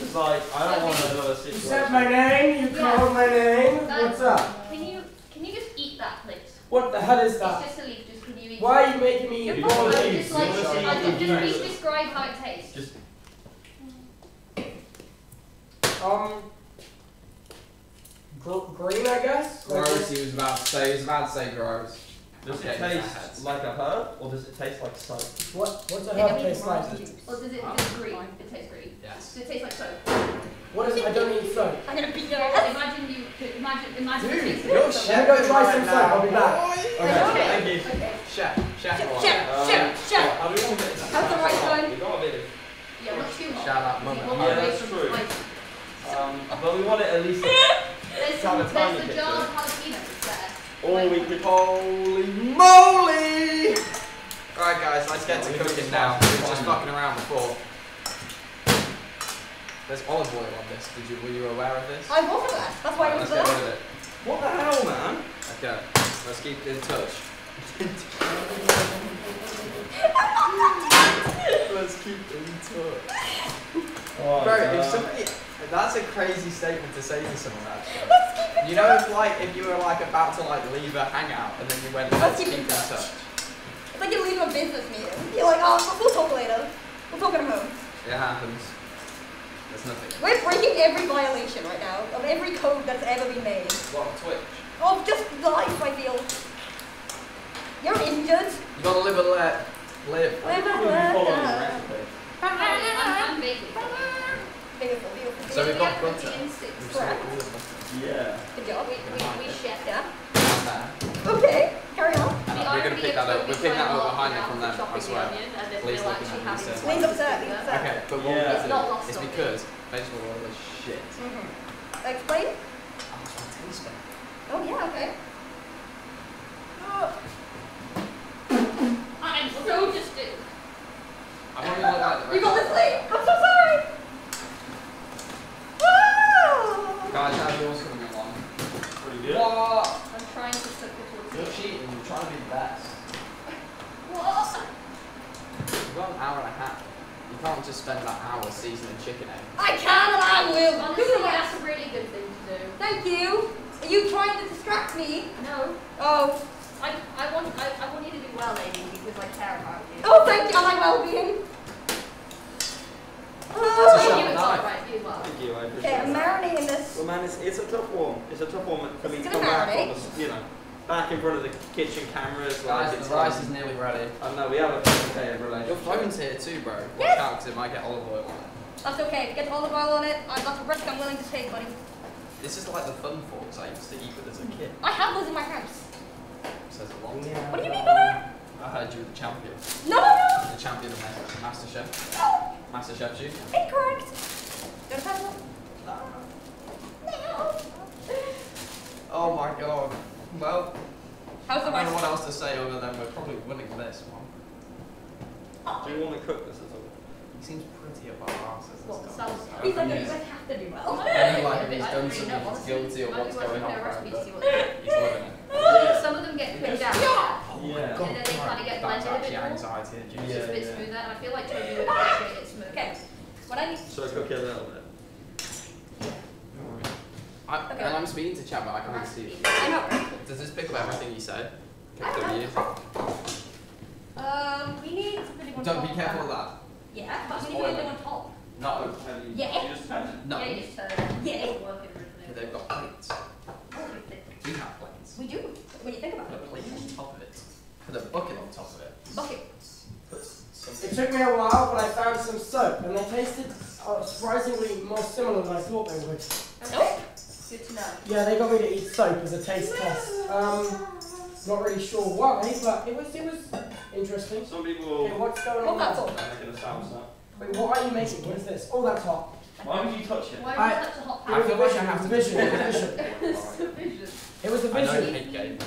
It's like I don't want another You situation. said my name. You Yeah. called my name. Uh, What's up? can you can you just eat that, please? What the hell is It's that? Why are you making me You're eat You fine. wanna all I eat- just like you wanna I eat just please describe how it tastes. Just Um, gr- green, I guess. Like Gross, he was about to say, he was about to say gross. does Okay, it taste like a herb or does it taste like soap? What? What's a herb taste like? Or does it just green? It tastes green. Yes. Does it taste like soap? What is? I don't eat soap. I'm gonna beat your ass. Imagine you imagine imagine it Dude, tastes you're like soap. Let me go try some soap. I'll be back. Okay, thank you. Okay. Chef, chef, Chef, boy. chef. Um, chef. How do we want it? How's the rice going? We got a bit of Yeah, not too hot. Shout out mum. Yeah, that's true. Um, but we want it at least. [laughs] There's some, Have a there's the jar of jalapenos there. Or we could. Holy moly! [laughs] Alright guys, let's get to cooking now. We were just fucking around before. There's olive oil on this. Did you were you aware of this? I wasn't that. That's why I Alright, was let's get there. rid of it. What the hell, man? Okay. Let's keep in touch. [laughs] Let's keep in touch. Oh, Bro, if uh, somebody, that's a crazy statement to say to someone. Actually, you know, if like if you were like about to like leave a hangout and then you went, let's keep in touch. It's like you leave a business meeting. You're like, oh, we'll talk later. We'll talk at home. It happens. There's nothing. We're breaking every violation right now of every code that's ever been made. What on Twitch? Of just life, I feel. You're injured. You gotta live and let live. Live and let following the die. recipe. I'm, I'm vaguely Beautiful, beautiful. So we've got have butter. twenty instincts. We've Correct. got all of them. Yeah. Good job. We, we, we share. Yeah. Okay, carry on. And we're gonna pick that up. We're picking that up behind them from them. I swear. Please look at them. Lisa. Lean's upset, Lean's. Okay, but what Yeah. we'll It's not do lost is on me. because vegetable oil is shit. Mm-hmm. Explain? Oh, it's my teaspoon. Oh, yeah, okay. I'm so just. I want you to look like the You got rest. this late. I'm so sorry. Ah! Guys, how's yours coming along? Pretty good. What? I'm trying to circle towards You're cheating. You're trying to be the best. What? You've got an hour and a half. You can't just spend that hour seasoning chicken egg. I can and I will. Honestly, Who that's rest? a really good thing to do. Thank you. Are you trying to distract me? No, Oh. I, I want I, I want you to do well, Amy, because I care about you. Oh, thank you. And my well-being. It's a oh. you as well, knife. right? You as well. Thank you, I Okay, appreciate I'm that. marinating this. Well, man, it's, it's a tough one. It's a tough one for me It's to gonna come back on marinate. the, you know, back in front of the kitchen cameras. Guys, like the it's rice like- is nearly ready. I know we have a complicated Your relationship. Your phone's here too, bro. Watch Yes. out, 'cause it might get olive oil on it. That's okay. Get olive oil on it. I've got the risk I'm willing to take, buddy. This is like the fun forks I used to eat with as a kid. I have those in my house. Says a lot. What do you mean by that? I heard you were the champion. No, no, no. The champion of Ma- Master Chef. No. Master Chef you. Incorrect. Go to Tesla. No. Oh my god. Well, How's I don't know what else to say other than we're probably winning this one. Oh. Do you want to cook this at all? He seems pretty up our asses. this What, guy. He's like, Open you his- guys have to do I well. don't Maybe know like [laughs] if he's done something know, [laughs] he's guilty of Might be what's worth going looking on, at to but see what they do. he's living it. Yeah. [laughs] Some of them get cooked out, oh, Yeah. and then they kind of get blended a bit more. anxiety inducing. It's just a bit Yeah, yeah. smoother, and I feel like Toby would appreciate it smoother. Okay. What I need. So cook it a little bit. I, Okay. And I'm speaking to chat, but I can't see you. I know. Does this pick up everything you said? Pick don't up you? Um, we need to put it on Don't top. be careful of that. Yeah, but we need to put it oily. on top. No. Yeah. You just turn it. No. Yeah, you just turn it. Yeah. It's working Yeah, originally. They've got plates. Do you? We have plates. We do. When you think about Put a it. plate on top of it. Put a bucket on top of it. Bucket. It took me a while, but I found some soap, and they tasted uh, surprisingly more similar than I thought they would. Nope. Good to know. Yeah, they got me to eat soap as a taste test. Um, not really sure why, but it was it was interesting. Some people Okay, what's going on? What that's now? all. making a salsa. Wait, what are you making? What is this? Oh, that's hot. Why would you touch it? Why I- is it such a hot It I was a like I vision, have it to was a vision, it was a vision. It's. It was a I vision. hate game.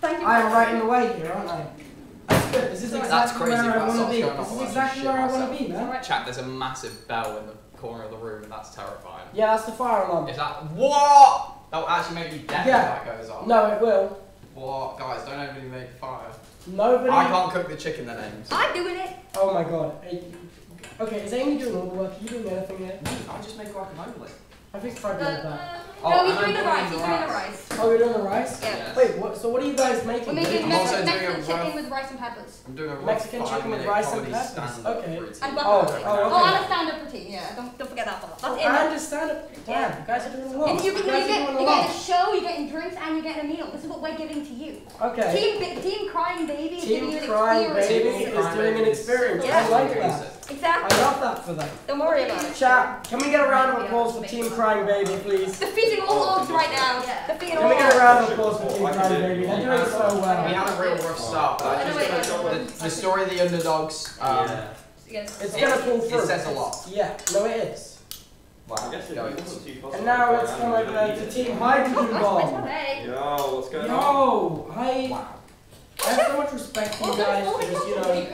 Thank you. I am right in the way here, aren't I? That's good. This is That's exactly crazy, where I want to be. This is exactly where I want to be, man. Alright. Chat, there's a massive bell in the corner of the room, and that's terrifying. Yeah, that's the fire alarm. If that what? That will actually make me deaf Yeah. if that goes on. No, it will. What? Guys, don't everybody make fire. Nobody. I can't cook the chicken then, Ames. I'm doing it. Oh my god. Okay, is Amy doing all the work? Are you doing anything yet? I'll just make guacamole. I think Fred Uh, did that. Oh, no, he's and doing the rice. doing He's doing the rice. rice. Oh, you're doing the rice? Yeah. Yes. Wait, what? So what are you guys making? We're making Mexican, Mexican, doing a chicken rough- with rice and peppers. I'm doing a rough Mexican chicken with rice and peppers. Okay. routine. And Oh, guacamole. oh, Oh, okay. and a stand-up routine. Yeah, don't don't forget that part. That's Oh, in I there. understand it. Damn, you guys are doing a lot. And you, You you, guys are get, a you get a show, you're getting drinks, and you're getting a meal. This is what we're giving to you. Okay. Team, team Crying Baby is giving you Team an Crying experience. Baby Team is doing an experience. Yeah. I like that. I Exactly. love that for them. Don't worry about it. Chat, can we get a round of applause for Team Crying Baby, please? Defeating all odds right now. Yeah. Defeating Can all we get a odds. round of applause for Team Crying Baby? They're doing so We well. had a real rough start, but I Oh, no, wait, just the, the story of the underdogs. Um, yeah. It's gonna pull through. It through. says a lot. Yeah, no it is. I guess it Go. wasn't too possible. And now let's come over then to Team Hydrogen [laughs] Bomb. Hey. Yo, what's going on? Yo, I, Wow. I have so much respect for you guys for just, you know, No?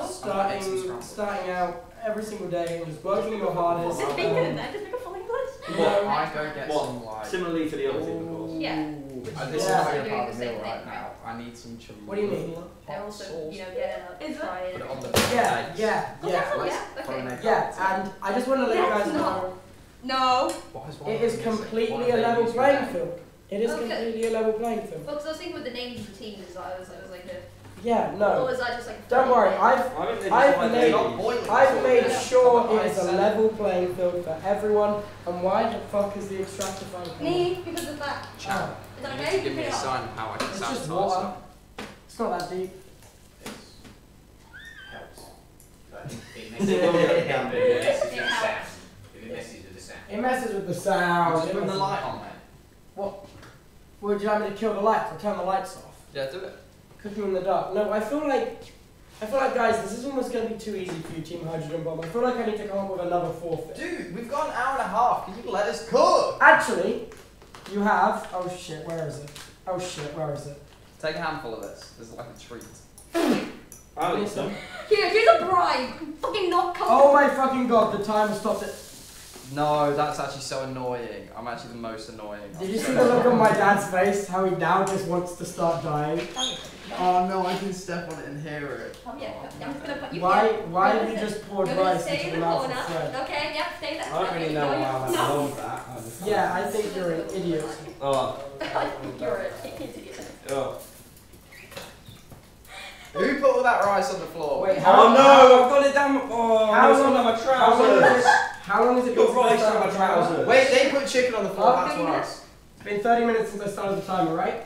Starting starting out every single day and just working your hardest. Just it speaking in there, just make a full English. you Well, know, I go get What? some like. Similarly to the other team, of course. Yeah. Uh, this Yeah. is not your Doing part of the meal same right thing, now. I I need some chalupa. What do you mean? They're also, sauce. you know, getting a Is it? try Put it. it on the Yeah, eggs. yeah, Oh, yeah. yeah. Okay. Yeah, and I just want to let you guys not. know No. Why is one it of is them missing? completely a level playing field. It is Okay. completely a level playing field. Well, because I was thinking with the names of the teams, I was, I was like, a, Yeah, or no. was I just like? Don't worry. I've I think they I've made- I've made Yeah. sure it is a level playing field for everyone. And why the fuck is the extractor fan coming? Me, because of that. Chat. Oh, Is that You okay? need to give me a it up. sign of how I can It's just sabotage water. them. it's not that deep. Helps. But it messes with the sound. If it messes with the sound. It messes with the sound. Just it the messes- light on, mate. Would you like me to kill the lights or turn the lights off? Yeah, do it. Cooking in the dark. No, I feel like I feel like guys, this is almost gonna be too easy for you, Team Hydrogen Bomb. I feel like I need to come up with another forfeit. Dude, we've got an hour and a half. Can you let us cook? Actually, you have oh shit, where is it? Oh shit, where is it? Take a handful of this. This is like a treat. [clears throat] I Give me think so. some. Here, here's a bribe. Fucking not come. Oh my fucking god, the timer stopped it. No, that's actually so annoying. I'm actually the most annoying. Did I'm you so see the look on my dad's face? How he now just wants to start dying. Oh no, I can step on it and hear it. Oh, yeah, I'm just gonna put you Why here. why You're have you just pour rice into the the corner. Okay, yep, stay there. I don't really know why you're- I'm no. alone with that. I just- Yeah, I think you're an idiot. [laughs] Oh, You're a idiot. oh. [laughs] Who put all that rice on the floor? Wait, Oh no, I've got it down. Oh, How long- on my How long is trousers. it? How long is it? Got been rice on my trousers. Wait, they put chicken on the floor. That's why. It's been 30 minutes since I started the timer, right?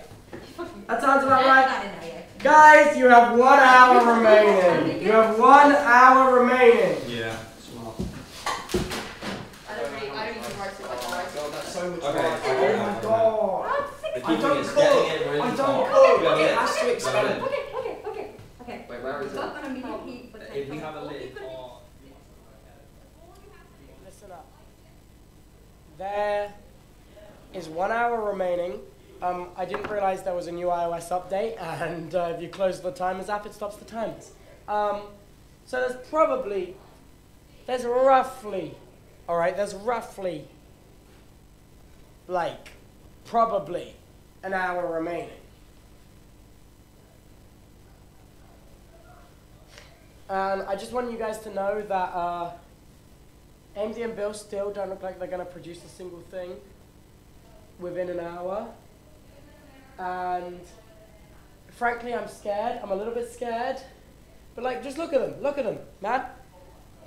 That sounds about right. That in there, yeah. Guys, you have one hour [laughs] remaining. You have one hour remaining. Yeah, smart. I don't really, I don't even write it like a rice. God, that's so much Okay, rice. Oh my god. Six. The I don't is cook. getting it really I don't hot. cook. Got It it. has to Got expand. Okay, okay, okay, okay. Wait, where is it? not gonna medium heat, but If we have a lid on. Listen up. There is one hour remaining. Um, I didn't realize there was a new iOS update, [laughs] and uh, if you close the timers app, it stops the timers. Um, so there's probably, there's roughly, all right, there's roughly, like, probably an hour remaining. And I just want you guys to know that uh, Aimsey and Bill still don't look like they're going to produce a single thing within an hour. And frankly, I'm scared. I'm a little bit scared. But like, just look at them. Look at them, man.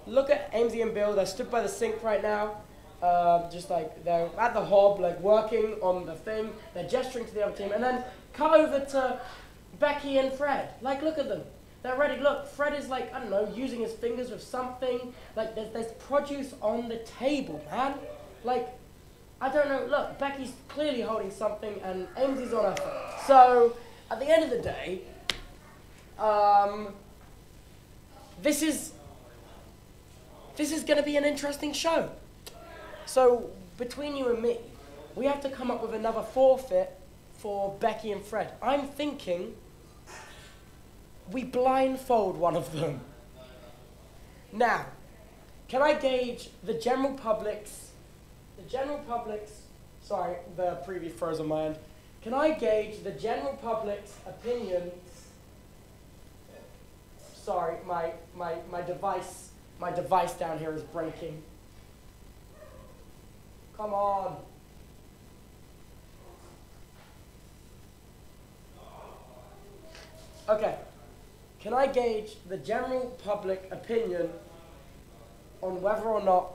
Look at Aimsey and Bill. They're stood by the sink right now. Uh, just like they're at the hob, like working on the thing. They're gesturing to the other team, and then cut over to Becky and Fred. Like, look at them. They're ready. Look, Fred is like, I don't know, using his fingers with something. Like, there's, there's produce on the table, man. Like, I don't know. Look, Becky's clearly holding something, and Amy's on her phone. So, at the end of the day, um, this is this is going to be an interesting show. So, between you and me, we have to come up with another forfeit for Becky and Fred. I'm thinking we blindfold one of them. Now, can I gauge the general public's, general public's, sorry, the preview froze on. Can I gauge the general public's opinions? Sorry, my, my, my device, my device down here is breaking. Come on. Okay. Can I gauge the general public opinion on whether or not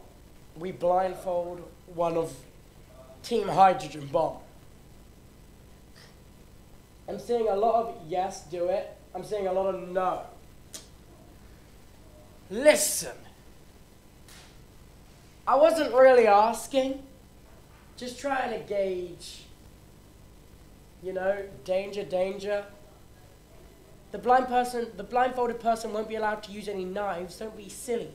we blindfold one of Team Hydrogen Bomb? I'm seeing a lot of yes, do it. I'm seeing a lot of no. Listen. I wasn't really asking. Just trying to gauge, you know, danger, danger. The blind person, the blindfolded person won't be allowed to use any knives. Don't be silly.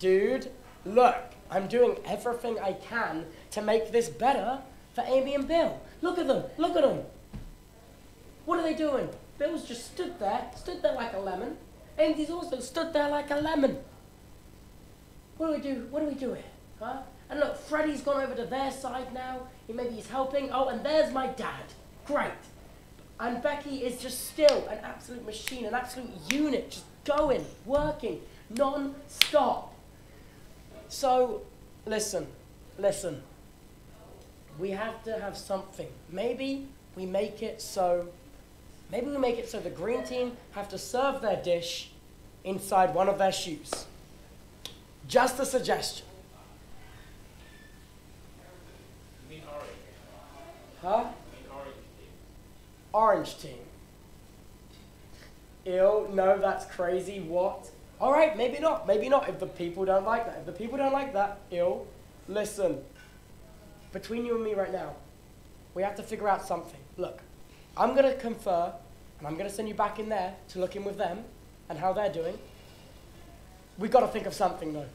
Dude, look, I'm doing everything I can to make this better for Amy and Bill. Look at them, look at them. What are they doing? Bill's just stood there, stood there like a lemon. Amy's also stood there like a lemon. What do we do? What do we do here? Huh? And look, Freddie's gone over to their side now. He maybe he's helping. Oh, and there's my dad. Great. And Becky is just still an absolute machine, an absolute unit, just going, working, non-stop. So, listen, listen. We have to have something. Maybe we make it so. Maybe we make it so the green team have to serve their dish inside one of their shoes. Just a suggestion. Huh? Orange team. Ew, no, that's crazy. What? All right, maybe not. Maybe not. If the people don't like that. If the people don't like that, ew. Listen. Between you and me right now, we have to figure out something. Look, I'm gonna confer, and I'm gonna send you back in there to look in with them and how they're doing. We gotta think of something though.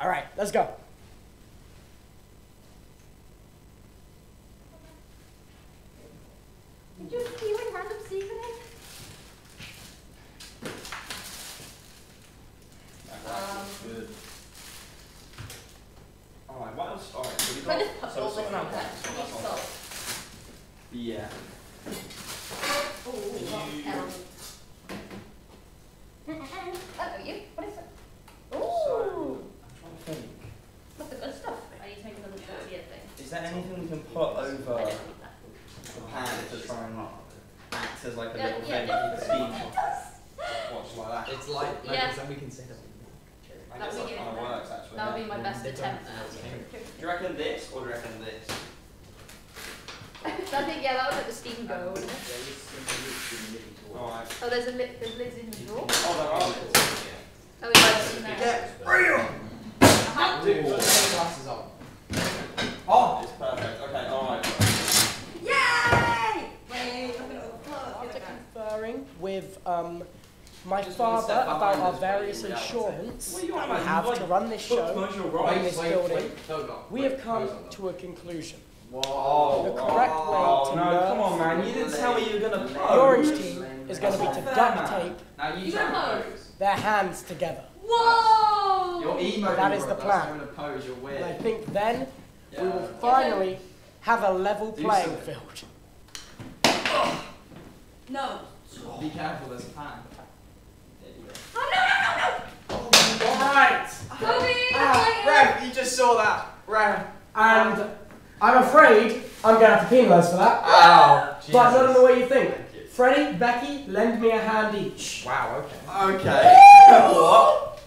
All right, let's go. You seasoning? Um, good. Alright, what else? Alright, so we Can I got. just put so all sorry, this no, in there? so that's all. Salt. Yeah. Ooh, what you- [laughs] else? Oh, you? What is it? So, I'm trying to think. that's the good stuff. I need to make another tortilla thing. Is there anything we can put over the don't need that. pan to try and act as like a Yeah, little yeah, thing yeah. you can steam? Watch like that. It's like, no, Yeah. because then we can say that. I That guess would that be kind of works actually. That would be my best attempt. Do you reckon this or do you reckon this? [laughs] I think yeah, that was like the steam go. Alright. Oh, there's a lid. There's lids in the drawer. Oh, there are lids. Oh, it's in there. Get Uh-huh. Dude, put the glasses on. Oh, it's perfect. Okay, alright. Yay! Wait, I'm gonna overflow. After conferring with um, my Just father about our various insurance What are you on we have You to run this show, in rights. this building, Hold on. we Wait, have come close to a conclusion. Whoa. The correct way oh, to no, nerf come on, man. You didn't tell me you were gonna The pose. orange team is going to be to not duct fair, tape Now you You try gotta and pose. pose. their hands together. Whoa! You're emo. That is the plan. not even a pose. You're weird. I think then yeah. we will finally have a level Do playing something. field. No. Be careful. There's a fan. Idiot. Alright! Kobe! Ah, Rev, you just saw that. Rev. And I'm afraid I'm going to have to penalise for that. Ow. But not in the way you think. Thank you. Freddie, Becky, lend me a hand each. Wow. Okay. Okay. what?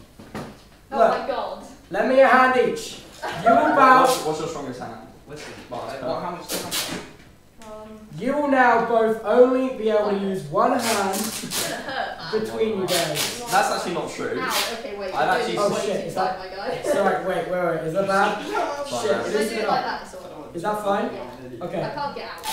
Oh Look. my god. Lend me a hand each. You will [laughs] bow. What's, what's your strongest hand? Listen. Well, uh, what, how much do you have? You will now both only be able to use one hand it's gonna hurt. man. between you guys. That's actually not true. Ow, okay, wait. I'd you're actually- doing Oh, shit, is that- my guy. So like, wait, wait, wait. Is that bad? [laughs] Fine, Shit, Rev. it is it like that, it's alright. Is that fine? Yeah. Okay. I can't get out.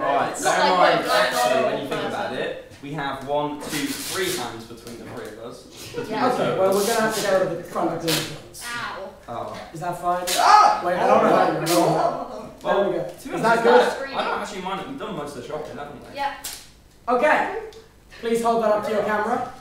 Alright, It's bear in like mind, actually, when you think about it, we have one, two, three hands between the three of us. Yeah. Okay, well, we're gonna have to go to the front of the influence. Ow. Oh. Is that fine? Ah! Wait, I don't know how you roll. There we go. To be Is honest, that good? I don't actually mind it. We've done most of the shopping, haven't we? Yeah. Okay. Please hold that up to your camera.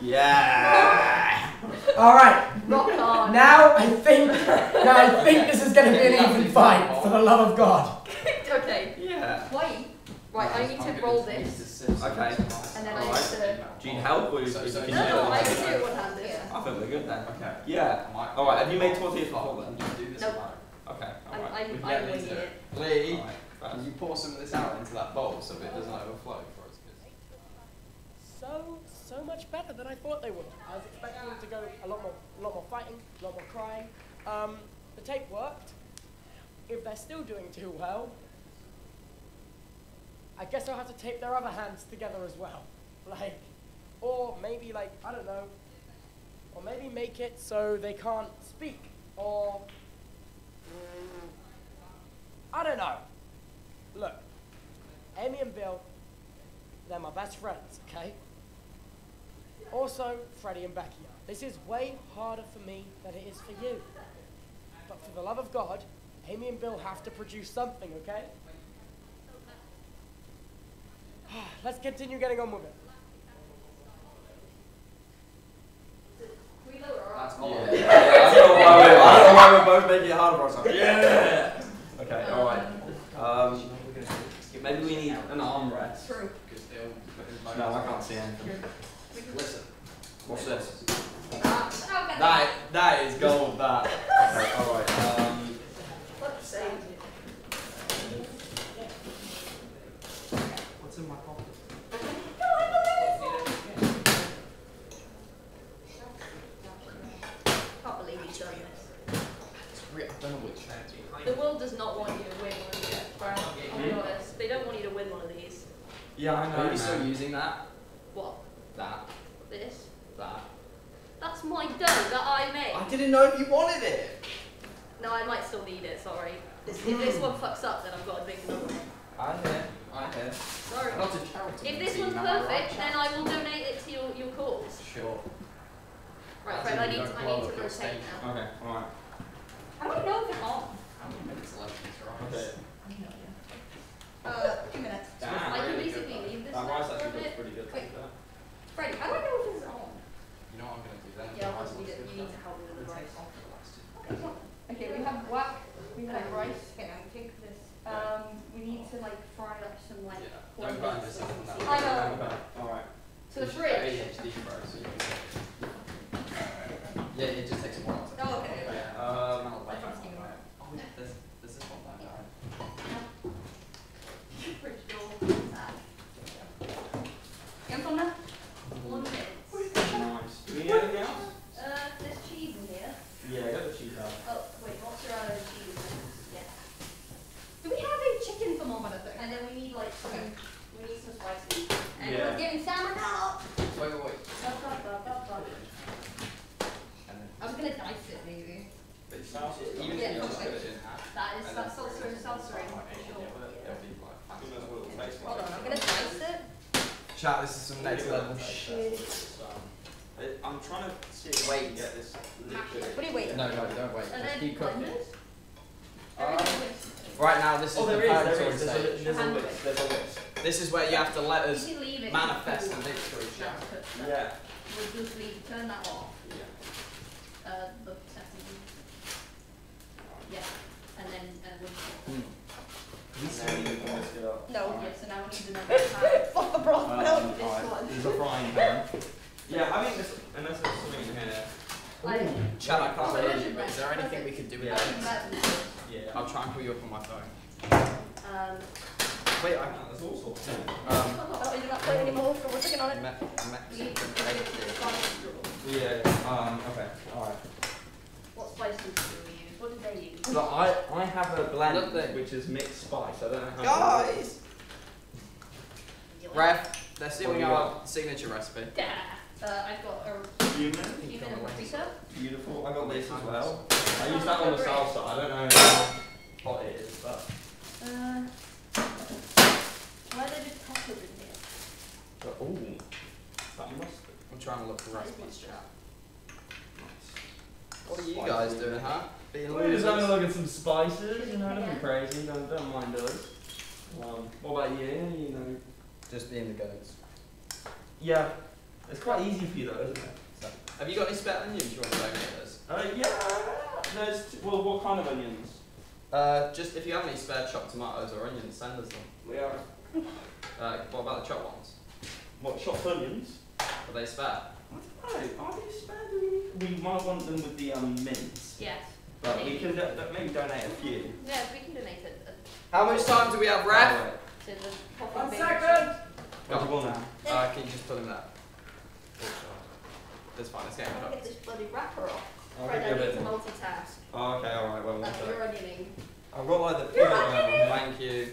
Yeah. All right. Rock on. Now I think, now I think this is going to be an even fight. For the love of God. [laughs] okay. Yeah. Wait. Right, I need to roll this. Okay. And then I Alright. need to. Do you need help or you, So- you so- can No, do no, it? I can do it one handed. I think we're good then. Okay. Yeah. Alright, have you made tortillas before then? You do this Nope. alone. Okay. I'm, Alright. We I'm, can I'm get winging into it. Lee, Alright. can you pour some of this out into that bowl so it doesn't overflow for us? So, so much better than I thought they would. I was expecting it to go a lot more, a lot more fighting, a lot more crying. Um, the tape worked. If they're still doing too well, I guess I'll have to tape their other hands together as well. Like, or maybe like, I don't know, or maybe make it so they can't speak, or, I don't know. Look, Amy and Bill, they're my best friends, okay? Also, Freddie and Becky. This is way harder for me than it is for you. But for the love of God, Amy and Bill have to produce something, okay? [sighs] Let's continue getting on with it. We lower our That's arms. more. Yeah, [laughs] I don't know why we both making it harder for ourselves. Yeah. [laughs] Okay. All right. Um, maybe we need an armrest. True. Because they'll put his phone No, I can't see anything. Listen. What's this? That that is gold. That. Okay. All right. Um. Let's see. What's in my pocket? Can't believe he's done this. It's real. I don't know which. The world does not want you to win one of these, Brad. I'll be honest. They don't want you to win one of these. Yeah, I Are know. you still using that? What? That. This? That. That's my dough that I made. I didn't know if you wanted it. No, I might still need it, sorry. This, if hmm. this one fucks up, then I've got a big another one. I hear. I hear. Sorry. Not a charity. If this one's am I right, perfect, then I will donate it to your, your cause. Sure. Right, As Fred, I need, don't I need to your rotate now. Okay. All right. How do we know if it's on? How many minutes left in your eyes? Okay. Uh, two minutes. Damn. I can really basically good. leave this That now rice for a actually bit. pretty good. Wait. Yeah. Freddie, how do I know if it's on? You know what I'm gonna do then? Yeah, The I'll rice need looks it. good You need to help me with the rice. Okay, so- Okay, we have guac, we have rice. Okay, now take this. Um, we need to like fry up some like. Yeah. corned Don't grind beef this up on that. I know. All right. To the fridge. ADHD bro, so you can Yeah, it just takes a while. to- Oh, okay. Yeah. Um, Smell like I trust you. that. There's, there's this one back there. Fridge door. You want some now? Nice. Do we need anything else? Uh, there's cheese in here. Yeah, get the cheese out. Oh, wait, mozzarella and cheese. Yeah. Do we have a chicken thermometer thing? And then we need like some, Okay. we need some spices. And Yeah. we're getting salmon now. Wait, wait, wait. I was gonna dice it maybe. Even Yeah, if you just put it in half. That is, and that's then- salsa and salsa ring for Yeah, sure. but it'll be like fancy. Who knows what it'll taste Hold on, I'm gonna dice it. Chat, this is some next level shit. I- I'm trying to see if I Wait. can get this liquid. What are you wait? No, no, don't wait. And Just keep cooking. blenders. Uh, Right now, this is Oh, the there is, there purgatory is. There's a, stage. there's a list. There's a list. This is where you have to let us leave it. manifest the cool. victory, chat. Yeah. We'll just leave, turn that off, Yeah. uh, the setting. Yeah, and then, uh, we'll. So you can mix it up. No. Yeah, so now we need [laughs] another pan. Fuck the broth. Um, no. This alright, one. There's a frying pan. Yeah, I think this, unless there's something in here. I, Chat, I can't hear you, but is there anything we could do with Yeah. that? Yeah. I'll try and pull you up on my phone. um, Wait, I Ah, There's all sorts. Um, Oh, is it not playing anymore? So we're sticking on it. Me- we need to Mexican put it in bacon. the spice drawer. Yeah. Um. Okay. All right. What spices do we use? What did they use? So I I have a blend Nothing. which is mixed spice. I don't know how. Guys! You like- Ref, they're stealing What do you our signature recipe. Yeah. Uh, I've got a Cumin. cumin and paprika. Beautiful. I got this as well. I use that on the salsa. I don't know how hot it is, but. Uh, why are there just peppers in here? but ooh, that mustard. I'm trying to look for recipes, chat. Nice. What are you guys doing, huh? Being We're just having a look at some spices, you know, nothing Yeah. crazy, don't, don't mind us. Um, what about you? You know, Just being the goats. yeah, it's quite easy for you though, isn't it? Have you got any spare onions you want to donate us? Uh, yeah, there's, t- well, what kind of onions? Uh, just if you have any spare chopped tomatoes or onions, send us them. We are, [laughs] Uh, what about the chopped ones? what, chopped onions? Are they spare? I don't know, are they spare? We, we might want them with the um, mince, Yes. But we can do, do- maybe donate a few. Yeah, we can donate it How much time do we have, Ref? Alright, to the coffee One bin. second. What do you want now? Uh, can you just put them there? That's fine, it's getting I'll cooked. get this bloody wrapper off. I'll Fred, give I need to multitask. Oh, okay, alright, well, one sec. you're onioning. I've got like the You're onion. Thank you.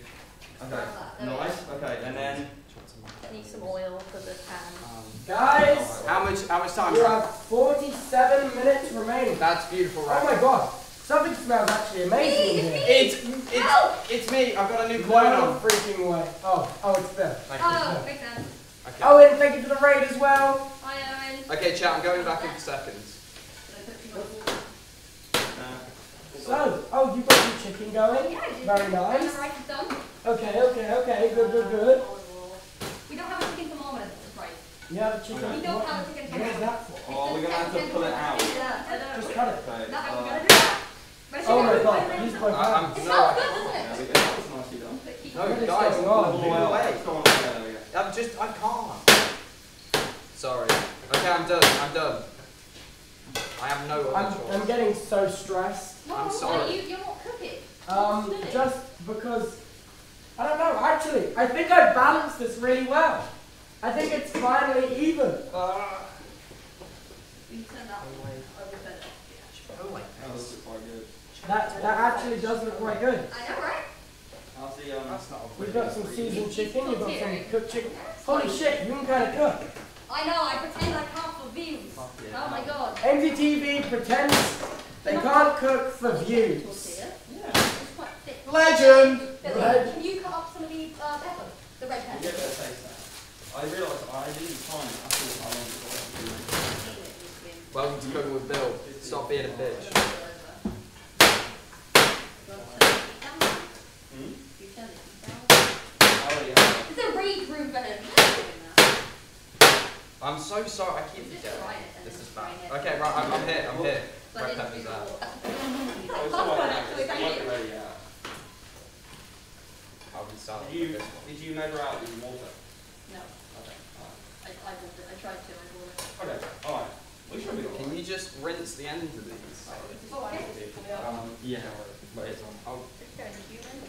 Okay, nice, okay, and then, I need some oil for the pan. Um, Guys, how much? How much time? you have 47 minutes remaining. That's beautiful, Oh my god, something smells actually amazing in here. It's it's it's me. I've got a new clone No on. freaking way. Oh, oh, it's there. Thank you. Oh, makes sense. Okay. Owen, thank you for the raid as well. Hi, Owen. Okay, chat. I'm going back in for seconds. Did I put too much water? So, oh, you've got your chicken going. Yeah, I did. Very nice. And the rice is done. Okay, okay, okay, good, good, good. We don't have a chicken thermometer. Right. You have a chicken. We don't what- have a chicken What is that for? oh, we're gonna have to pull it out. Yeah, Just cut it. Okay, No, I'm uh, gonna do that. But Oh my god, he's there. my I- I'm- It's not I- good, is it? That was nicely done. But keep- No, What is guys, going on? move away. Come on, there. I'm just, I can't. Sorry. Okay, I'm done. I'm done. I have no other I'm, choice. I'm getting so stressed. No, I'm no, sorry. You, you're not cooking. Um, Just do it. just because I don't know. Actually, I think I balanced this really well. I think it's finally even. Uh, You turn that over better. That looks quite good. That that actually does look quite good. I know, right? How's the, um, That's not a We've got some seasoned chicken. You've got some cooked chicken. Holy shit, you can kind of cook. I know, I pretend I can't for views. Oh my god. Aimsey TV pretends they can't cook for views. Yeah. It's quite thick. Legend! Billy, Can you cut up some of the uh, pepper? The red You pepper? get a bit of. I realised I didn't time it. I thought how long it was. Welcome to Cooking with Bill. Stop being a bitch. Hmm? You turn it down. I already have it. It's a read room for him. I'm so sorry. I keep Just forgetting. try it and This is bad. Okay, right. I'm, I'm here. I'm here. But Red it's pepper's out. Oh, [laughs] it's all right. Actually, It's thank like you. already out. I'll be silent Did you, this one. did you measure out the water? No, Okay, I, I bought it. I tried to. I bought it. Okay, alright. We should be Can you just rinse the ends of these? Okay. Um, yeah. But it's on. I'll It's going to you then.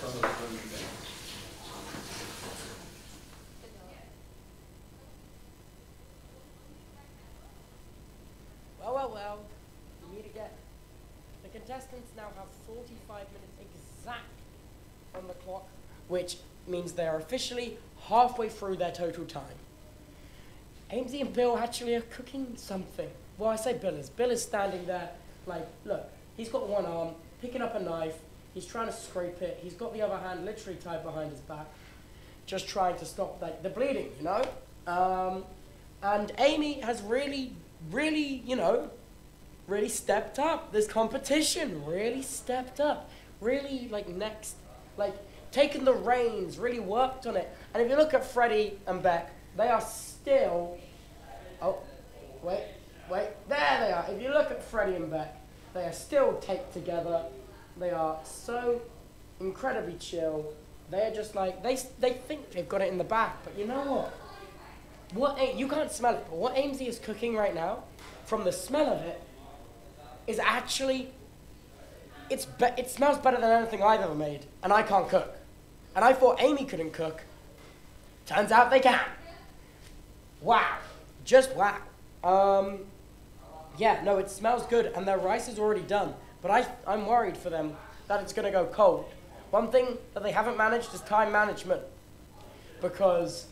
Some of the food you get. Well, well, well. We meet again. The contestants now have 45 minutes exact on the clock, which means they are officially halfway through their total time. Aimsey and Bill actually are cooking something. Well, I say Bill is. Bill is standing there, like, look, he's got one arm, picking up a knife, he's trying to scrape it, he's got the other hand literally tied behind his back, just trying to stop like, the bleeding, you know? Um, and Amy has really, really, you know, really stepped up. This competition really stepped up. Really, like, next, like, taken the reins, really worked on it. And if you look at Freddie and Beck, they are still. Oh, wait, wait. There they are. If you look at Freddie and Beck, they are still taped together. They are so incredibly chill. They are just like, they, they think they've got it in the back, but you know what? What you can't smell it, but what Aimsey is cooking right now, from the smell of it, is actually it's it smells better than anything I've ever made, and I can't cook. And I thought Amy couldn't cook. Turns out they can. Wow, just wow. Um, yeah, no, it smells good, and their rice is already done. But I, I'm worried for them that it's gonna go cold. One thing that they haven't managed is time management, because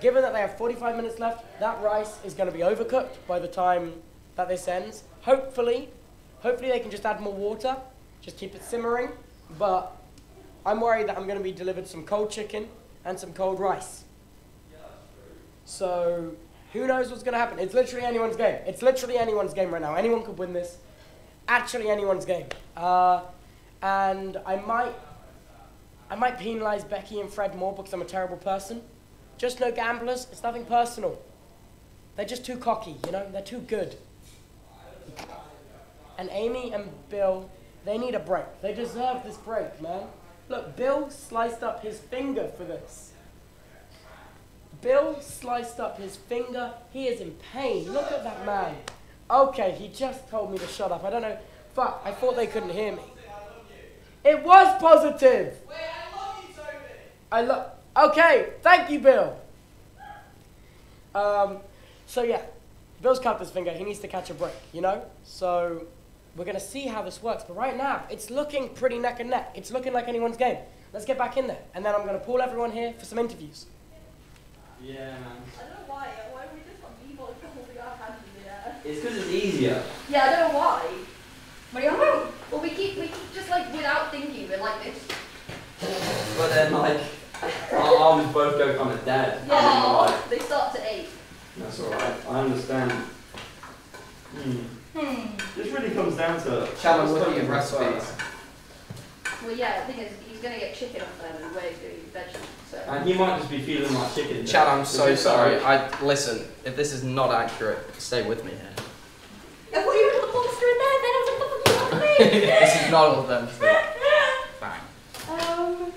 given that they have 45 minutes left, that rice is going to be overcooked by the time that this ends. Hopefully, hopefully they can just add more water, just keep it simmering. But I'm worried that I'm going to be delivered some cold chicken and some cold rice. So who knows what's going to happen? It's literally anyone's game. It's literally anyone's game right now. Anyone could win this. Actually, anyone's game. Uh, and I might, I might penalize Becky and Fred more because I'm a terrible person. Just no gamblers. It's nothing personal. They're just too cocky, you know? They're too good. And Amy and Bill, they need a break. They deserve this break, man. Look, Bill sliced up his finger for this. Bill sliced up his finger. He is in pain. Look at that man. Okay, he just told me to shut up. I don't know. Fuck, I thought they couldn't hear me. It was positive. I love. Okay, thank you, Bill. Um, so yeah, Bill's cut his finger. He needs to catch a break, you know. So we're gonna see how this works. But right now, it's looking pretty neck and neck. It's looking like anyone's game. Let's get back in there, and then I'm gonna pull everyone here for some interviews. Yeah, man. I don't know why. Why we just got b-ball holding our hands in the air? It's because it's easier. Yeah, I don't know why. But yeah, well, we keep, we keep just like without thinking, we're like this. But then, like, our arms both go kind of dead. I don't know why. Yeah, they start to ache. That's alright. I understand. Hmm. Hmm. This really comes down to. Challenge what's looking at recipes. Well, yeah, the thing is, he's gonna get chicken off them and Wade's gonna eat vegetables. So. And he might just be feeling like chicken. Chad, I'm so this sorry. I listen. If this is not accurate, stay with me here. I thought you were gonna the monster in there, then I was like, what the fuck [laughs] this is not all of them. [laughs] Bang. Um.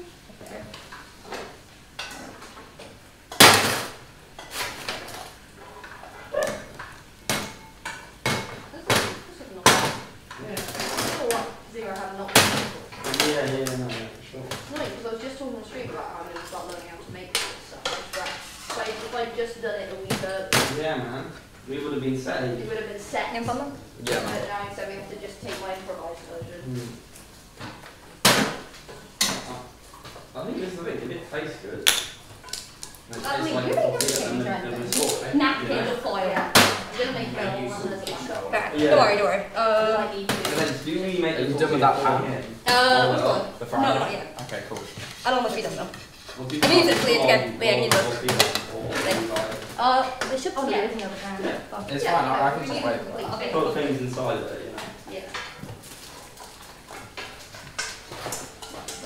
Zero had not. Yeah, yeah, no, for sure. No, because I was just talking on the street about how I'm going to start learning how to make this stuff from scratch. So if I'd just done it a week earlier, Yeah, man. We would have been it saved. would have been set. In Bumble? Yeah, But man. now instead we have to just take my improvised version. Mm. I think this is the thing, if it tastes good. and it I tastes mean, like you think it's that's good, then- changed, then right? it's all, Napkin you know? of fire. I'm going to make my own one as well. Fair. Yeah. Don't worry, don't worry. Uh, I need to. And then do we make Are you the done with that pan? again? uh, which one? The No, frying. not yet. Okay, cool. I'll almost be done though. Or do I mean, it's half clear to get- on- yeah, you need or- those. or do that, or Thing. like- Uh, there should Oh, be yeah. everything over time. It's Yeah, fine, I, I can we just need wait. to complete Okay. it. Put things inside it, you know. Yeah.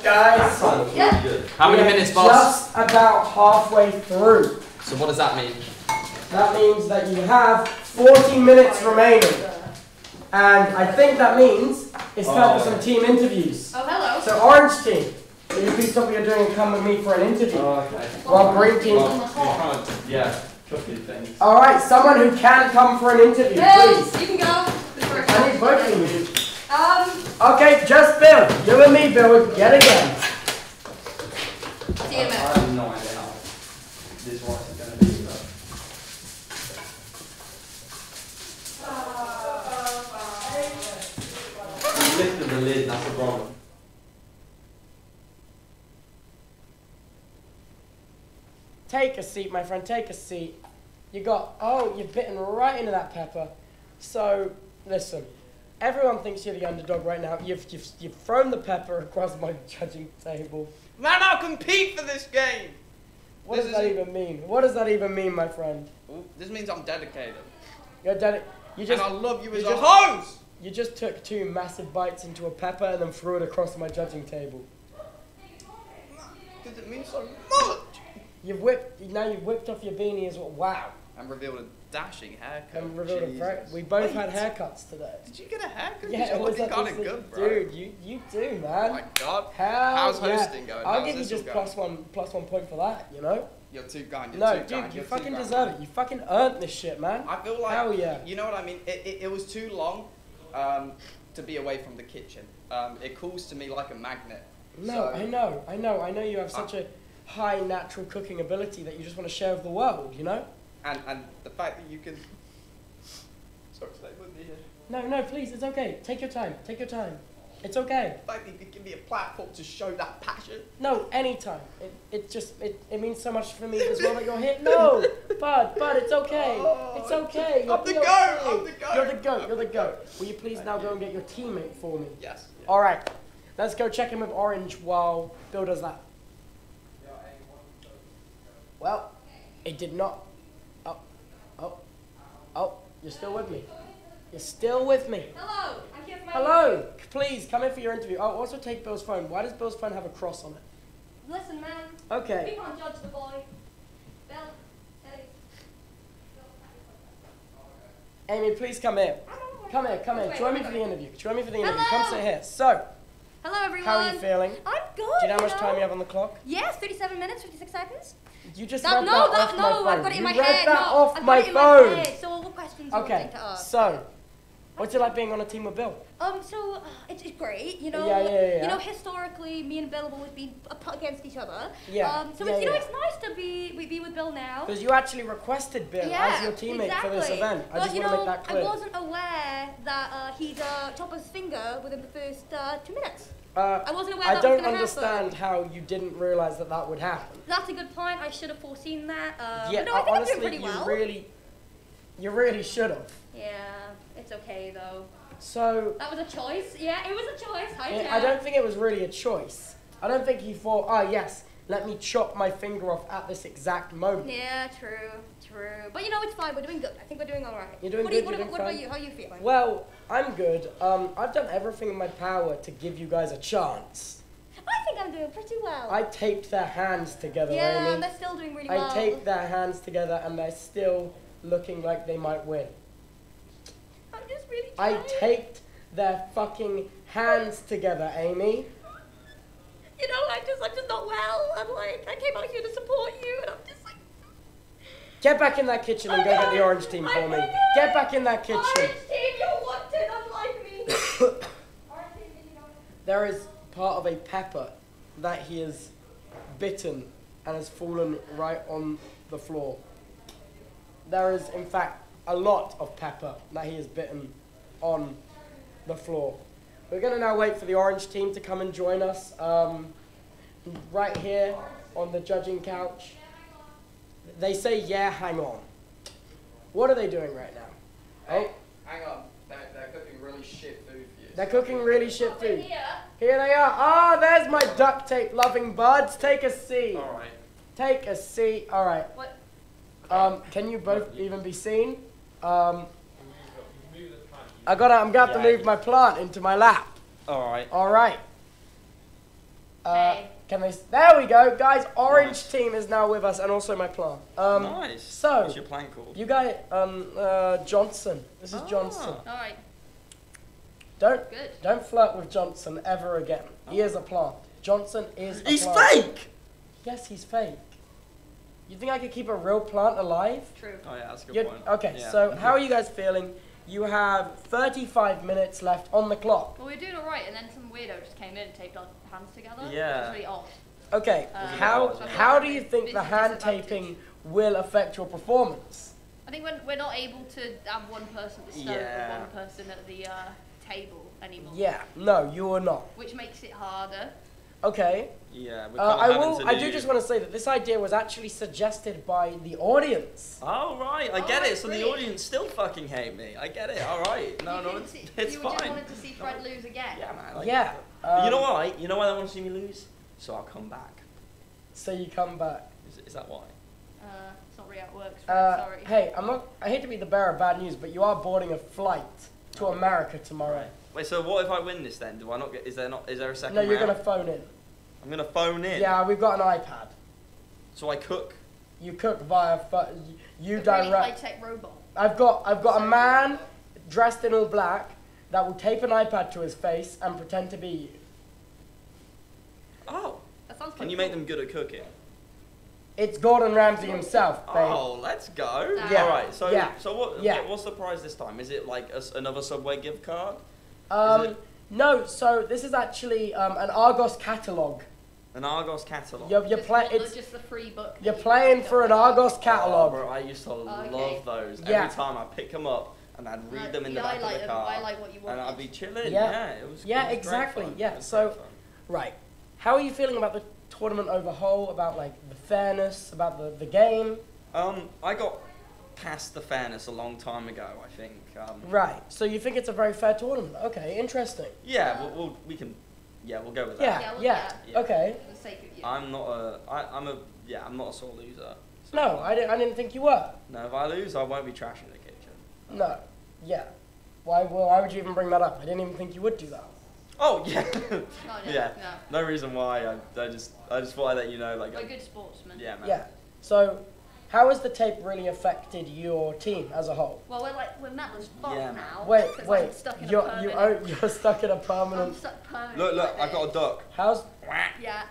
Guys, Sounds Yeah. really good. How many we're minutes, boss? Just about halfway through. So what does that mean? That means that you have 40 minutes remaining. And I think that means it's time for some team interviews. Oh, hello. So Orange Team, will you please stop what you're doing and come with me for an interview? Oh, okay. While Green Team... Well, you're kind of, yeah, cooking things. Alright, someone who can come for an interview, Yes, please. you can go. I need both of you. Um, Okay, just Bill. You and me, Bill, yet again. see you in a I minute. have no idea how this rice is going to be, but. You lifted the lid, that's the problem. Take a seat, my friend, take a seat. You got, oh, you've bitten right into that pepper. So, listen, everyone thinks you're the underdog right now. You've, you've, you've thrown the pepper across my judging table. Man, I'll compete for this game! What This does that even mean? What does that even mean, my friend? This means I'm dedicated. You're dead. You and just, I love you you as a just- host! you just took two massive bites into a pepper and then threw it across my judging table. Because it means so much! You've whipped, now you've whipped off your beanie as well. Wow. And revealed a dashing haircut. And revealed a very, Jesus. we both Wait, had haircuts today. Did you get a haircut? Yeah, it was looking at kind of good, bro. Dude, you, you do, Oh man. my god. Hell How's yeah. hosting going? I'll How's give you just plus one plus one point for that, you know? You're too kind. You're No, too dude, kind. you fucking kind. deserve it. You fucking earned this shit, man. I feel like Hell yeah. you know what I mean. It, it, it was too long um, to be away from the kitchen. Um, it calls to me like a magnet. No, So- I know, I know, I know you have such a high natural cooking ability that you just want to share with the world, you know? And and the fact that you can. Sorry, stay with me here. No, no, please, it's okay. Take your time. Take your time. It's okay. The fact that you can give me a platform to show that passion. No, anytime. It, it just it, it means so much for me as well that you're here. [laughs] No, bud, bud, it's okay. Oh. It's okay. You'll I'm the goat. Okay. I'm the goat. You're the goat. You're the goat. Will you please now go and get your teammate for me? Yes. All right. Let's go check in with Orange while Bill does that. Well, it did not. You're still with me. You're still with me. Hello, I'm here for Hello. Please come in for your interview. Oh, also take Bill's phone. Why does Bill's phone have a cross on it? Listen, man. Okay. We can't judge the boy. Bill. Amy, please come here. Come here, come here. Join me for the interview. Join me for the interview. Come sit here. So, Hello, everyone. how are you feeling? I'm good. Do you know how much know? time you have on the clock? Yes, 37 minutes, 56 seconds. You just That- read no, that, that, off no, my phone. I've got it in you my read head. that no, off I've my got it in phone. my head. So, what questions do you Okay. think to ask? So, what's it like being on a team with Bill? Um, so uh, it's, it's great, you know. Yeah, yeah, yeah, You know, historically, me and Bill have always been up against each other. Yeah, Um, so yeah, it's, you know, it's nice to be we be with Bill now. Because you actually requested Bill as your teammate exactly. for this event. I but just you want know, to make that clear. I wasn't aware that uh, he'd uh, chop his finger within the first uh, two minutes. Uh, I wasn't aware I that don't was understand how you didn't realize that that would happen. That's a good point. I should have foreseen that. Uh, yeah, no, I think honestly, I'm doing pretty you well. really, you really should have. Yeah, it's okay though. So, That was a choice. Yeah, it was a choice. Hi, I- I don't think it was really a choice. I don't think he thought, oh yes, let me chop my finger off at this exact moment. Yeah, true, true. But you know, it's fine. We're doing good. I think we're doing all right. You're doing what good, you, what, doing about, what about you? How are you feeling? Well, I'm good. Um, I've done everything in my power to give you guys a chance. I think I'm doing pretty well. I taped their hands together, yeah, Amy. they're still doing really I well. taped their hands together and they're still looking like they might win. I'm really I taped their fucking hands together, Amy. You know, like just I'm just not well, and like I came out here to support you, and I'm just like. Get back in that kitchen and go get the orange team for me. Get back in that kitchen. Orange team, you're wanted, unlike me. [coughs] Orange team, did you know? There is part of a pepper that he has bitten and has fallen right on the floor. There is, in fact, a lot of pepper that he has bitten on the floor. We're going to now wait for the orange team to come and join us um, right here on the judging couch. They say, yeah, hang on. What are they doing right now? Oh, Hang on. They're, they're cooking really shit food for you. they're cooking really shit food. here. Here they are. Ah, there's my duct tape loving buds. Take a seat. Alright. Take a seat. All right. What? Um, can you both even be seen? Um, I gotta. I'm gonna have to Yeah. move my plant into my lap. Alright. All right. Uh, Hey. Can they? There we go, guys. Orange team is now with us, and also my plant. Um, nice. so- What's your plant called? you guys, um, uh, Johnson. This is Ah. Johnson. All right. Don't Good. don't flirt with Johnson ever again. He is a plant. Johnson is. A He's plant. fake! Yes, he's fake. You think I could keep a real plant alive? True. Oh yeah, that's a good You'd- point. okay, Yeah. so how are you guys feeling? You have 35 minutes left on the clock. Well, we are doing all right, and then some weirdo just came in and taped our hands together. Yeah. Which was really odd. Okay, Uh, how so I feel how do you think the hand taping will affect your performance? I think when we're not able to have one person at the stove Yeah. and one person at the uh, table anymore. Yeah, no, you are not. Which makes it harder. Okay, Yeah, uh, I will. I do just want to say that this idea was actually suggested by the audience. Oh right, I Oh, get right, it. So the audience still fucking hate me. I get it. All right. No, you no, didn't it's, see, it's you fine. just wanted to see Fred lose again. Yeah, man. Like, yeah. you know um, why? You know why they want to see me lose? So I'll come back. So you come back. Is, is that why? Uh, it's not really how it works. Fred, Uh, sorry. hey, I'm not. I hate to be the bearer of bad news, but you are boarding a flight to America tomorrow. Wait. So what if I win this then? Do I not get? Is there not? Is there a second No, you're round? gonna phone in. I'm gonna phone in. Yeah, we've got an iPad. So I cook. You cook via. Pho- you A really direct. high-tech robot. I've got I've got a man dressed in all black that will tape an iPad to his face and pretend to be you. Oh. That sounds Can quite you make them good at cooking? It's Gordon Ramsay himself, babe. Oh, let's go. Yeah. All right. So Yeah. so what? Yeah. What's the prize this time? Is it like a s another Subway gift card? Um, it- no, so this is actually um, an Argos catalog. An Argos catalog. You're, you're Just play, not the- it's just the free book. you're playing for an Argos Oh, catalog. bro, I used to okay. love those. Yeah. Every time I pick them up and I'd read Uh, them in the yeah, I back like of the them. car. I like what you want. and. I'd be chilling. Yeah. Yeah, it was. Yeah, it was great exactly, fun. yeah, so- Right. How are you feeling about the tournament overhaul? About like the fairness? About the, the game? Um, I got past the fairness a long time ago. I think. Um, Right. So you think it's a very fair tournament? Okay, interesting. Yeah, we'll, we'll we can. Yeah, we'll go with Yeah, that. Yeah, well, yeah. yeah. Okay. For the sake of you. I'm not a. I, I'm a. Yeah, I'm not a sore loser. So- No, I didn't. I didn't think you were. No, if I lose, I won't be trashing the kitchen. No. Yeah. Why? Well, why would you even bring that up? I didn't even think you would do that. Oh yeah. [laughs] no, no, [laughs] yeah. no. No reason why. I, I just I just thought I'd let you know like. We're I- good sportsman. yeah, man. Yeah. So, how has the tape really affected your team as a whole? Well, we're like we're mad as fuck Yeah. now. Wait, wait. I'm stuck in You're a you permanent. you're stuck in a I'm permanent. stuck permanent. Look, look, I've got a duck. How's Yeah.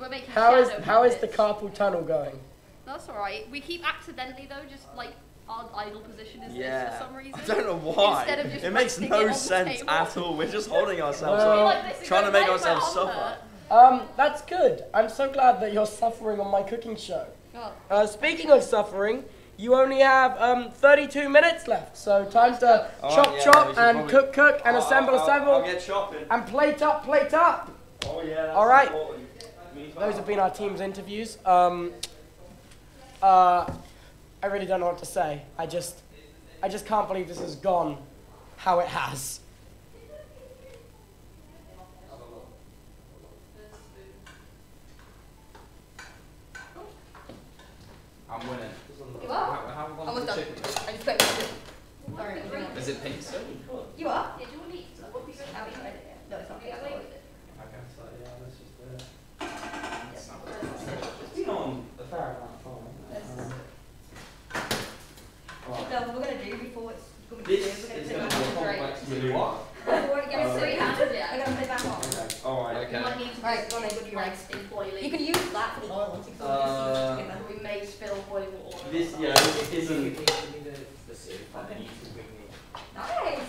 We're making how is shadow how is the carpal tunnel going? That's alright. We keep accidentally though, just like our idle position is Yeah. this for some reason. I don't know why. Instead of just it makes no it sense at all. We're just holding [laughs] ourselves Well- up, like this trying to make "Why is my ourselves arm suffer. Um, that's good. I'm so glad that you're suffering on my cooking show. God. Uh, speaking of suffering, you only have um, 32 minutes left, so time to Oh, chop yeah, chop and probably- cook cook and I'll- assemble I'll, assemble I'll get shopping. and plate up plate up. Oh yeah. That's All right. important. Me as well. Those have been our team's interviews. Um, uh, I really don't know what to say. I just, I just can't believe this has gone how it has. I'm winning. You are? how long Almost done. chicken? I just put it. Alright, Is it pizza? You are? Yeah, do you want to eat some? No, it's not. Yeah, wait. Okay. So yeah, let's just. It's been on a fair amount of time. Um, No, we're gonna do before it's going to be This we're is gonna going to be a complex to what? Okay. You might need to right, in boiling. You can use that for the oil uh, We may spill boiling water. This, yeah, this isn't. Nice,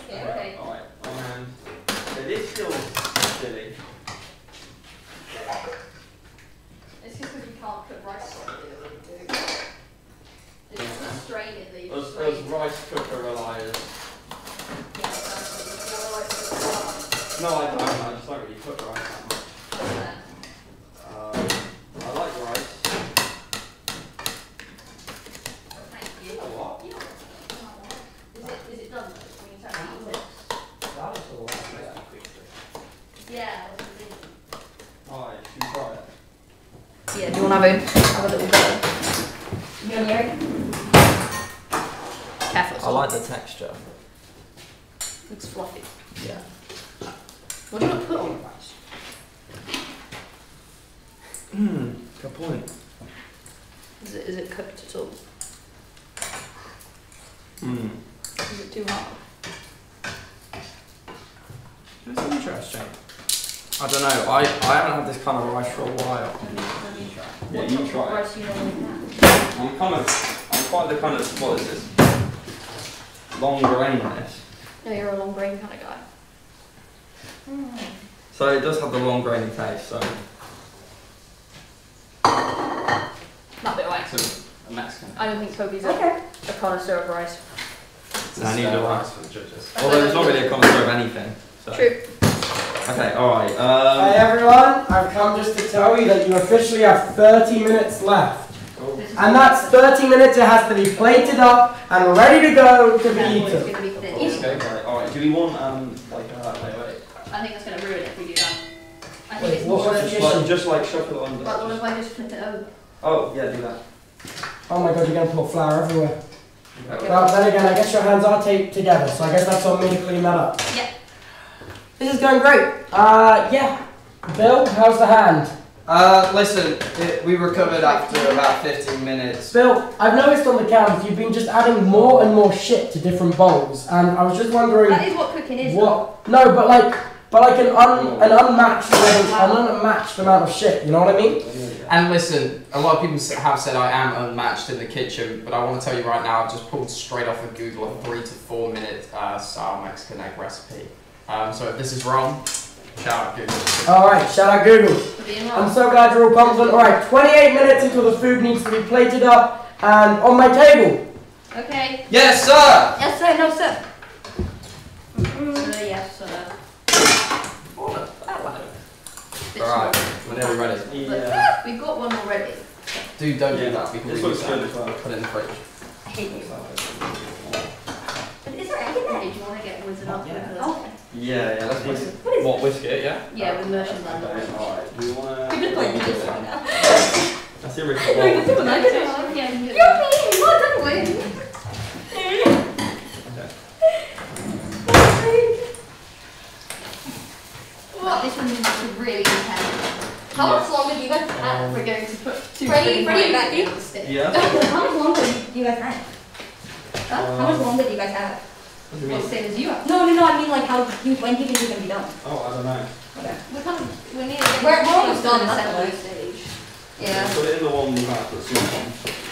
Alright, and so this feels silly. It's just because you can't cook rice properly. It's just yeah. straining rice cooker reliers. Yeah. No, I don't. I just don't really cook rice that much. Um, I like rice. Thank you. A lot. You know, Is it, is it done though? Can you tell me? Is it? That was all right. Yeah. that's what it is. Alright, should we try it? Yeah, do you want to have a, have a little bit? You want your Careful. I like the texture. Looks fluffy. Yeah. What do you want to put on the rice? Hmm, good point. Is it, is it cooked at all? Hmm. Is it too hard? That's interesting. I don't know. I, I haven't had this kind of rice for a while. Let me, let me try. Yeah, what you type try of it. rice you normally have? I'm kind of, I'm quite the kind of, what is this? Long grainness. No, you're a long grain kind of guy. So it does have the long grainy taste, so Not bit right. So, a Mexican. I don't think Toby's a, a connoisseur of rice. It's I need spare the rice for the judges. although it's not really a connoisseur of anything. So. True. Okay, alright. Hey Um, everyone, I've come just to tell you that you officially have 30 minutes left. This And that's 30 minutes it has to be plated up and ready to go to be Yeah, eaten. gonna be thin. okay, alright. Do we want, um, like, uh, wait, wait. I think that's gonna ruin it if we do that. I think Wait, it's what more was of the Just like, just like shuffle it under. But what if I just flip it over? Oh, yeah, do that. Oh my god, you're gonna put flour everywhere. Okay. Well, then again, I guess your hands are taped together, so I guess that's on me to clean that up. Yeah. This is going great. Uh, yeah. Bill, how's the hand? Uh, listen, it, we recovered after about 15 minutes. Bill, I've noticed on the cams you've been just adding more and more shit to different bowls, and I was just wondering That is what cooking is. though. what. No, but like, but like an un, an unmatched level, an unmatched amount of shit. You know what I mean? And listen, a lot of people have said I am unmatched in the kitchen, but I want to tell you right now, I've just pulled straight off of Google a three to four minute uh, style Mexican egg recipe. Um, so if this is wrong, shout out Google. All right, shout out Google. I'm so glad you're all confident. All right, 28 minutes until the food needs to be plated up and on my table. Okay. Yes, sir! Yes, sir. No, sir. Sir, yes, sir. This Alright, one. we're nearly ready. Yeah. We've got one already. Dude, don't Yeah, do that. We can this reuse looks that. good as well. Put it in the fridge. I hate you. But is there egg in there? Do you want to get whizzed up? Yeah. with Oh, Yeah, yeah, let's whisk What is What, whisk it, yeah? Yeah, with immersion blender. Okay, alright. Do you wanna... [laughs] we're just playing this right now. That's the original No, you're bowl. doing that. You're Oh, yeah, you can do You're that. me. What? That's way. Well, this one is really intense. How much longer do you guys have? Um, we're going to put two Freddie, big Freddie, back Freddie. on the stick. Yeah? [laughs] How much longer do you guys have? Huh? How much um, longer do you guys have? What do you Well, same as you have. No, no, no. I mean like how you when do you think you're gonna be done? Oh, I don't know. We kind of, we need to get We're- we're almost done, the that's assembly all. stage. Yeah. Put it in the one we have that's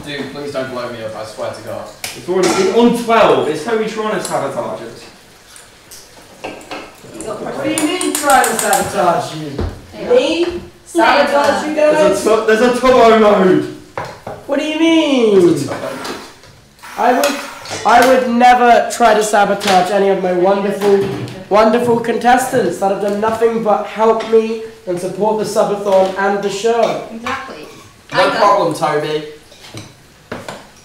not on. Dude, please don't blow me up, I swear to God. It's already it's on 12. It's Toby trying to sabotage us. What do you mean trying to sabotage you? Me? Sabotage you There's a, guys? there's a turbo mode. What do you mean? I would, I would never try to sabotage any of my wonderful, wonderful contestants that have done nothing but help me and support the subathon and the show. Exactly. No problem, Toby.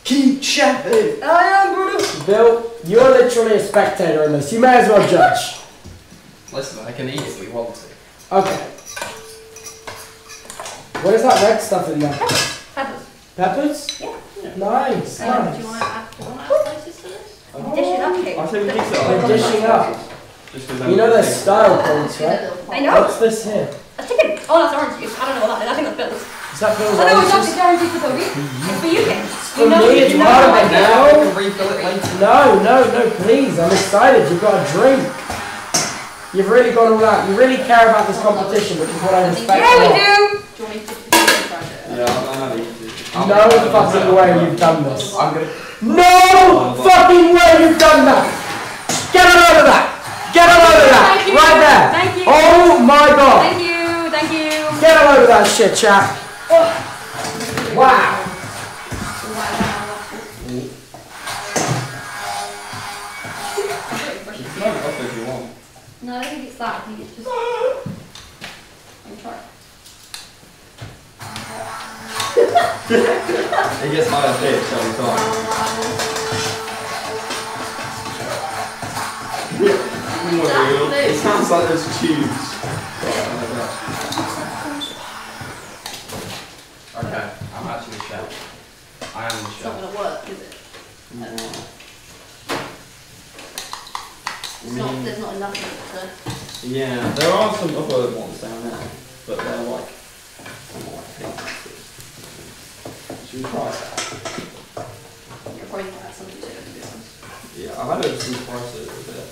Keep chatting. I am Brutus. Bill, you're literally a spectator in this. You may as well judge. [laughs] Listen, I can eat if we want to. Okay. What is that red stuff in there? Peppers. Peppers? Yeah. Nice, Um, do nice. you want to add, do you want to add spices to this? Dish it up, Kate. I say we mix it We're dishing up. Just 'cause then You know we there's style points, right? I know. What's this here? A chicken. Oh, that's orange juice. I don't know what that is. I think that's Bill's. Is that Bill's Oh no, it's not. oranges? It's orange juice for Toby. It's for you, Kate. For You know, me, it's you know part of it now. Refill it later. No, no, no, please. I'm excited. You've got a drink. You've really gone all out. You really care about this competition, which is what I respect. Yeah, a we lot. do. Do you want me to put the project? Yeah, I know you do. No fucking way you've done this. I'm gonna. No fucking way you've done that. Get a load of that. Get a load of that. Right there. Thank you. Oh my god. Thank you. Thank you. Get a load of that shit, chat. Wow. No, up if you want. No, I don't think it's that. I think it's just. Let me try. It gets higher pitch every time. It sounds like there's tubes. Okay, I'm actually the chef. I am the chef. It's not chef. gonna work, is it? It's I not. mean- There's not enough of it to. Yeah, there are some other ones down there, but they're like, I'm. Should we try that? You're probably gonna add something to it, to be honest. Yeah, I've had some prices a bit.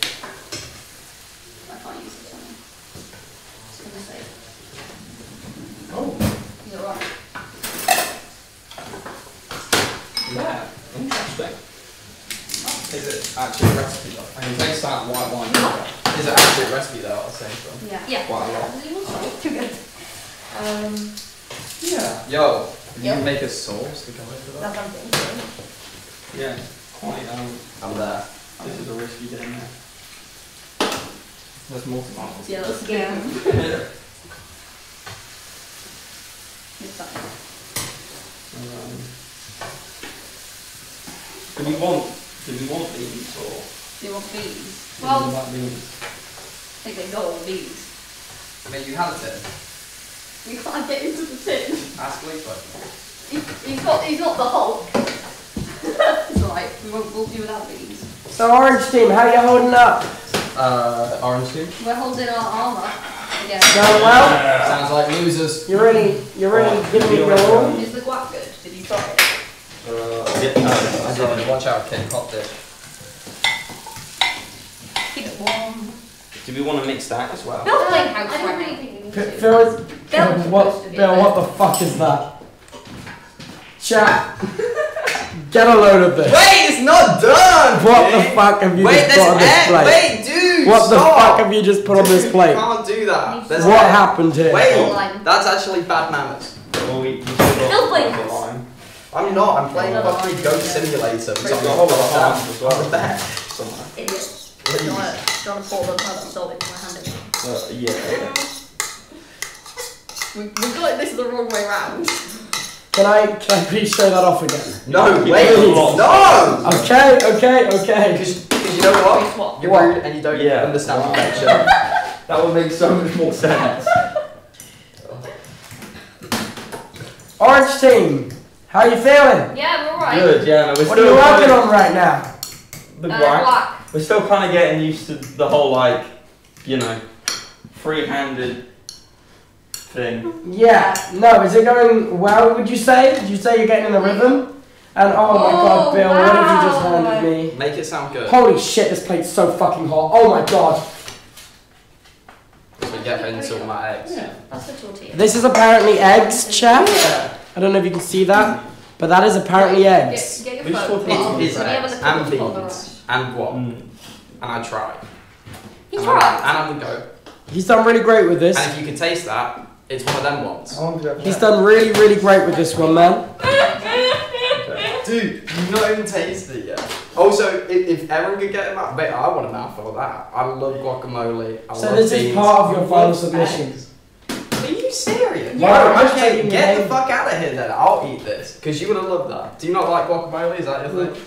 I can't use this one. It's gonna say. Oh. Is it right? Yeah, interesting. Is it actually a recipe though? I can taste that white wine. Is it actually a recipe though? I'll say so. Yeah. Yeah. Quite a lot. Too good. Um, Yeah. Yo, you Yep. can make a sauce to go into that. that's something. Yeah, quite, um, I'm there. this is a risky game there. There's more to mine. Yeah, that's good. Yeah. [laughs] It's fine. Um, do we want, do we want these or? Do you want these? do we Well, like these? I think they go on these. I mean, you had it. We can't get into the tin. Ask Lisa. He's, he's not. He's not the Hulk. [laughs] it's alright. We won't. We'll do without these. So orange team, how you holding up? Uh, orange team. We're holding our armor. Again. Going well? Sounds like losers. You're really, you're really giving me your all? Is the guac good? Did you try it? Uh, yeah, no, I I did. did. Watch out, King Hot dish. Keep it warm. Do we want to mix that as well? Bill's playing house I don't right really now. think we need to. Phil, Phil, Bill's supposed to what, Bill, what the fuck is that? Chat. Get a load of this. Wait, it's not done! What dude. the fuck have you Wait, just put on this egg. plate? Wait, dude! What the fuck have you just put on this You plate? can't do that. There's What egg. happened here? Wait, that's actually bad manners. Well, we, we Bill's playing house. Line. I'm not. I'm playing Another fucking line. Goat Simulator. We've which I'm the whole not of the down. farm as well. I'm there. Somewhere. Idiot. Please. Do you want to, do you want to pour the product salt into my hand again? Uh, yeah. We, we've got it this the wrong way round. Can I, can I please show that off again? No, Keep wait, it a lot. no! Okay, okay, okay. Because you know what? Wait, what? You're What? rude and you don't Yeah. understand Wow. affection. [laughs] That would make so much more sense. Orange team, how you feeling? Yeah, we're alright. Good, yeah, no, we're What are you working on right now? the Uh, guac. black. We're still kind of getting used to the whole like, you know, free-handed thing. Yeah, no, is it going well, would you say? Did you say you're getting in the rhythm? And oh my god, Oh, Bill, what have you just wow. handed me? Make it sound good. Holy shit, this plate's so fucking hot. Oh my god. So we get into my eggs. Yeah. That's the tortilla. This is apparently eggs, chap. I don't know if you can see that, but that is apparently eggs. Get, get We your just phone. It is Let me have a eggs and at what's on the beans. And what? Mm. And I tried. He's and I, right. and I would go. He's done really great with this. And if you can taste that, it's one of them ones. How long do you have He's done really, really great with this one, man. [laughs] Dude, you've not even tasted it yet. Also, if, if Aaron could get a mouth, mate, I want a mouthful of that. I love guacamole. I So love this is part of your final Love submission. eggs. Are you serious? Yeah, Wow, I'm just okay, get the fuck out of here then. I'll eat this. Because you would have loved that. Do you not like guacamole? Is that your thing?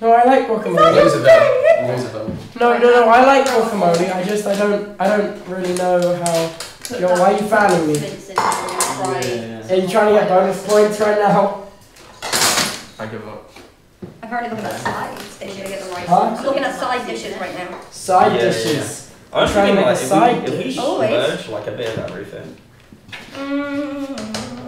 No, I like guacamole. Loserville. Loserville. No, no, no, I like guacamole. I just, I don't, I don't really know how. Yo, why are you fanning me? mince in there and fry it. Yeah. Are you trying to get bonus points right now? I give up. I'm currently looking at sides. Are you gonna get the right Huh? I'm looking at side dishes right now. Side Yeah, dishes. I was Trying to thinking make a like if side we, if we dish. just Always. merge like a bit of everything.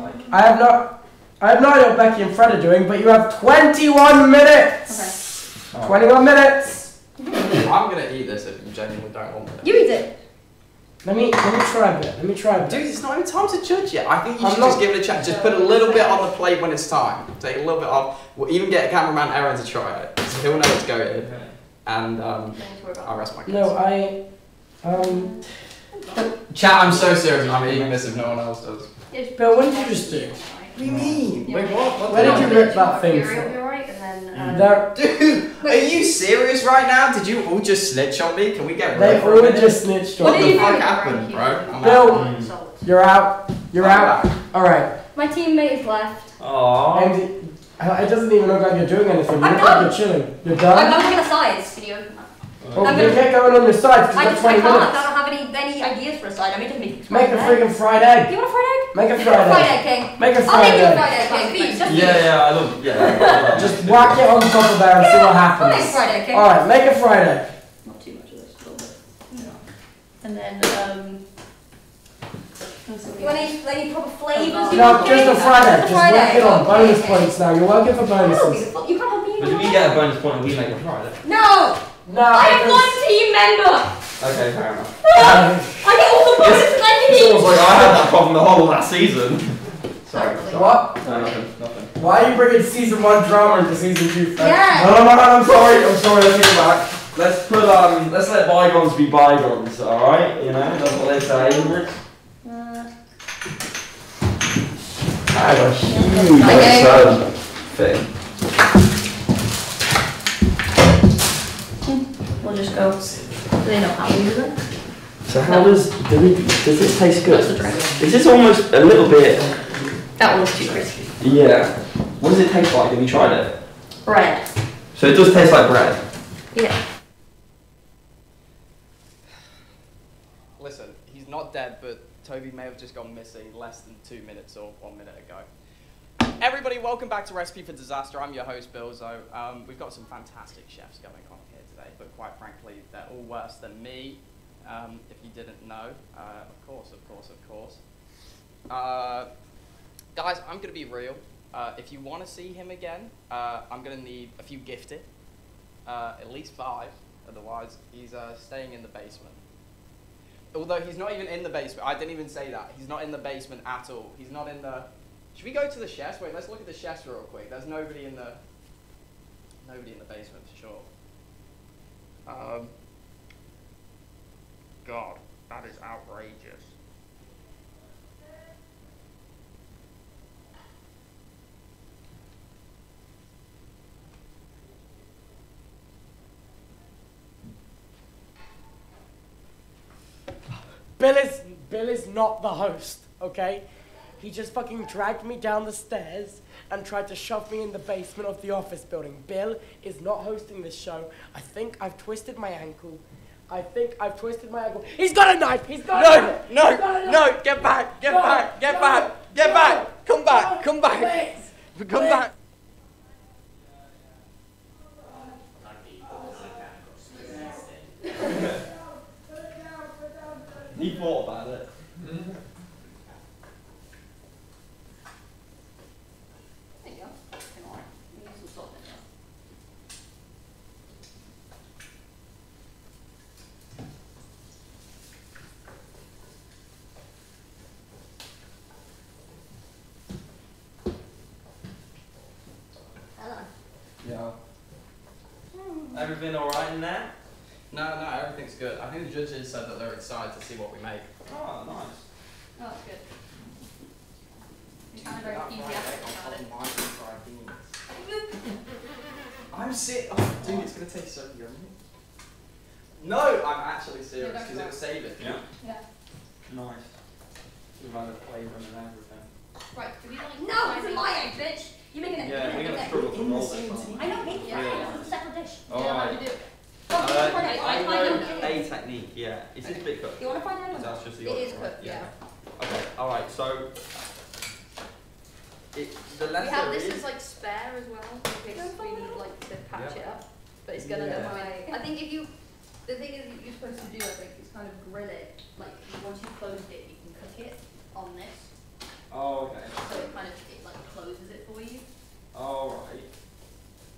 Like, I have not, I have no idea what Becky and Fred are doing, but you have 21 minutes. oh. 21 minutes. I'm gonna eat this if you genuinely don't want it. You eat it. Let me let me try a bit. Let me try a bit. Dude, it's not even time to judge yet. I think you I'm should not- just give it a chance. Just put a little bit on the plate when it's time. Take a little bit off. We'll even get a cameraman Aaron to try it. So he'll know what's going in. And um, Nothing to worry about. I'll rest my case. No, I um Chat, I'm so serious. I'm eating this if no one else does. Bill, what did you just do? What do you mean? Wait, what? what Where did you rip that thing You're from? right, and then. Um, Dude, are you serious right now? Did you all just snitch on me? Can we get they real for a all just snitched on What on the you. fuck happened, bro? I'm Bill. out. You're out. You're out. All right. My teammate is left. Aww. And it, it doesn't even look like you're doing anything. You I'm look like done. you're chilling. You're I'm, done. I'm looking at sides. Can you open that? Oh, I'm you gonna- get going on your side because I you've just got I 20 can't. I don't have any any ideas for a side. I mean, just make it Make a Friday. freaking fried Do egg. you want a fried egg? Make a Fried fried egg. egg king. Make a I'll fried make you a egg. fried egg king. Please, just Yeah, yeah, I love. Yeah. [laughs] Just whack it on top of there and see what I'll make a happens. fried egg king. All right, make a fried egg. Not too much of this, a little bit. And then, um. When you want any, any proper flavours? you No, want, just a King? fried egg. Just Just fried work egg. it on. okay, Bonus okay. points now. You're working for That'll bonuses. the- You can't help me. But if we get a bonus point, we make a Friday. No! No, I am because- one team member! Okay, fair enough. I get all the bonuses I It's almost like I had that problem the whole of that season. [laughs] Sorry. What? No, nothing, nothing. Why are you bringing season one drama into season two? Frank? Yeah. No, no, no, I'm sorry, I'm [laughs] sorry, let's take it back. Let's put, um, let's let bygones be bygones, alright? You know, that's what they say, isn't it? I have a huge Okay. thing. We'll just go. Do they know how we do it? So how does, do we, does this taste good? That's the drink. Is this almost a little bit, That one's too crispy. yeah. What does it taste like? Have you tried it? Bread. So it does taste like bread. Yeah. Listen, he's not dead, but Toby may have just gone missing less than two minutes or one minute ago. Everybody, welcome back to Recipe for Disaster. I'm your host, Billzo. Um, we've got some fantastic chefs going on here today, but quite frankly, they're all worse than me. Um, if you didn't know, uh, of course, of course, of course. Uh, guys, I'm gonna be real. Uh, if you want to see him again, uh, I'm gonna need a few gifted, uh, at least five. Otherwise, he's uh, staying in the basement. Although he's not even in the basement. I didn't even say that. He's not in the basement at all. He's not in the. Should we go to the chefs? Wait, let's look at the chefs real quick. There's nobody in the. Nobody in the basement for sure. Um. God, that is outrageous. Bill is Bill is not the host, okay? He just fucking dragged me down the stairs and tried to shove me in the basement of the office building. Bill is not hosting this show. I think I've twisted my ankle. I think I've twisted my ankle. He's got a knife. He's got a No, knife. no, He's got a no! Get back! Get No, back! Get no, back! Get no, back! Come back! no, Come back! Please. Come please. back! He thought about it. There you go. Fucking alright. We need some salt in there. Hello. Yeah. Everything alright in there? No, no, everything's good. I think the judges said that they're excited to see what we make. Oh, nice. Oh, that's good. You're kind of very enthusiastic about it. I'm sick. Oh, dude, it's gonna taste so yummy. No, I'm actually serious because it right. was save it. Yeah. Yeah. Nice. We've had a flavour and everything. Right, do we like No, it's in my egg, bitch! You're making it. Yeah, we're gonna struggle to roll this one. I know, make. Yeah. Yeah. It's a separate dish. Yeah, how do Alright. do it? Oh, Uh, you want to I find know out? a technique, yeah. Is this bit cooked? You want to find out? That's just the It order, is right? cooked, yeah. Okay, alright, so. It, the We lesser have this is. as like spare as well, in case we need like to patch Yeah. it up. But it's gonna Yeah. annoy. I think if you, the thing is that you're supposed to do, I think, is kind of grill it. Like once you've closed it, you can cook it on this, Oh, okay. so it kind of it like closes it for you. Alright.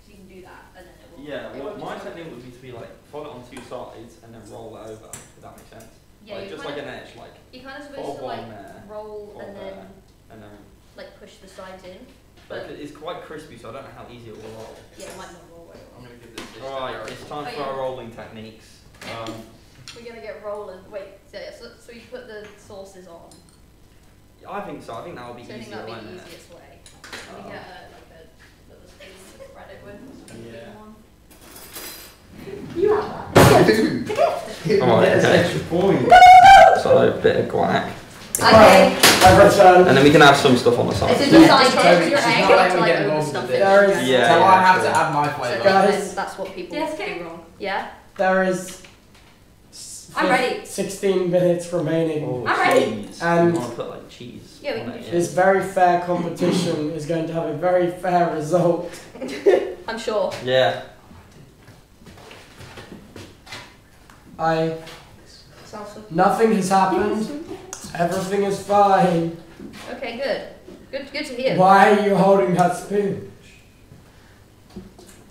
So you can do that, and then it will. Yeah, it well, won't my just- technique would be to be like, fold it on two sides and then roll it over, if that makes sense. Yeah, like just like of, an edge, like you kind of fold supposed to like there, roll fold and there, then and then. like push the sides in. But But it's quite crispy, so I don't know how easy it will roll. yeah, it might not roll very I'm gonna give this dish Alright, it's time Oh, for yeah. our rolling techniques. [laughs] Um, We're gonna get rolling. Wait, so, so, so you put the sauces on. I think so. I think that would be so I think easier, that'd be wouldn't the it? easiest way. Can we Oh. get a, like a little spoon to spread it with? Yeah. You have that. Alright, That's okay. extra point. So a bit of guac, Okay. And then we can have some stuff on the side. This is Yeah, the just side try your egg not to letting me like get involved overstuff with it. There is, Yeah, so yeah, I have sure. to add my So flavour. Guys. that's what people Yes, do okay. wrong. Yeah? there is. S- I'm ready. 16 minutes remaining. Oh, I'm ready. cheese. And- you want to put like cheese. Yeah, we can it, do This very fair competition is going to have a very fair result. [laughs] I'm sure. Yeah. I. Salsa. Nothing has happened. Everything is fine. Okay, good. Good good to hear. Why are you holding that spoon?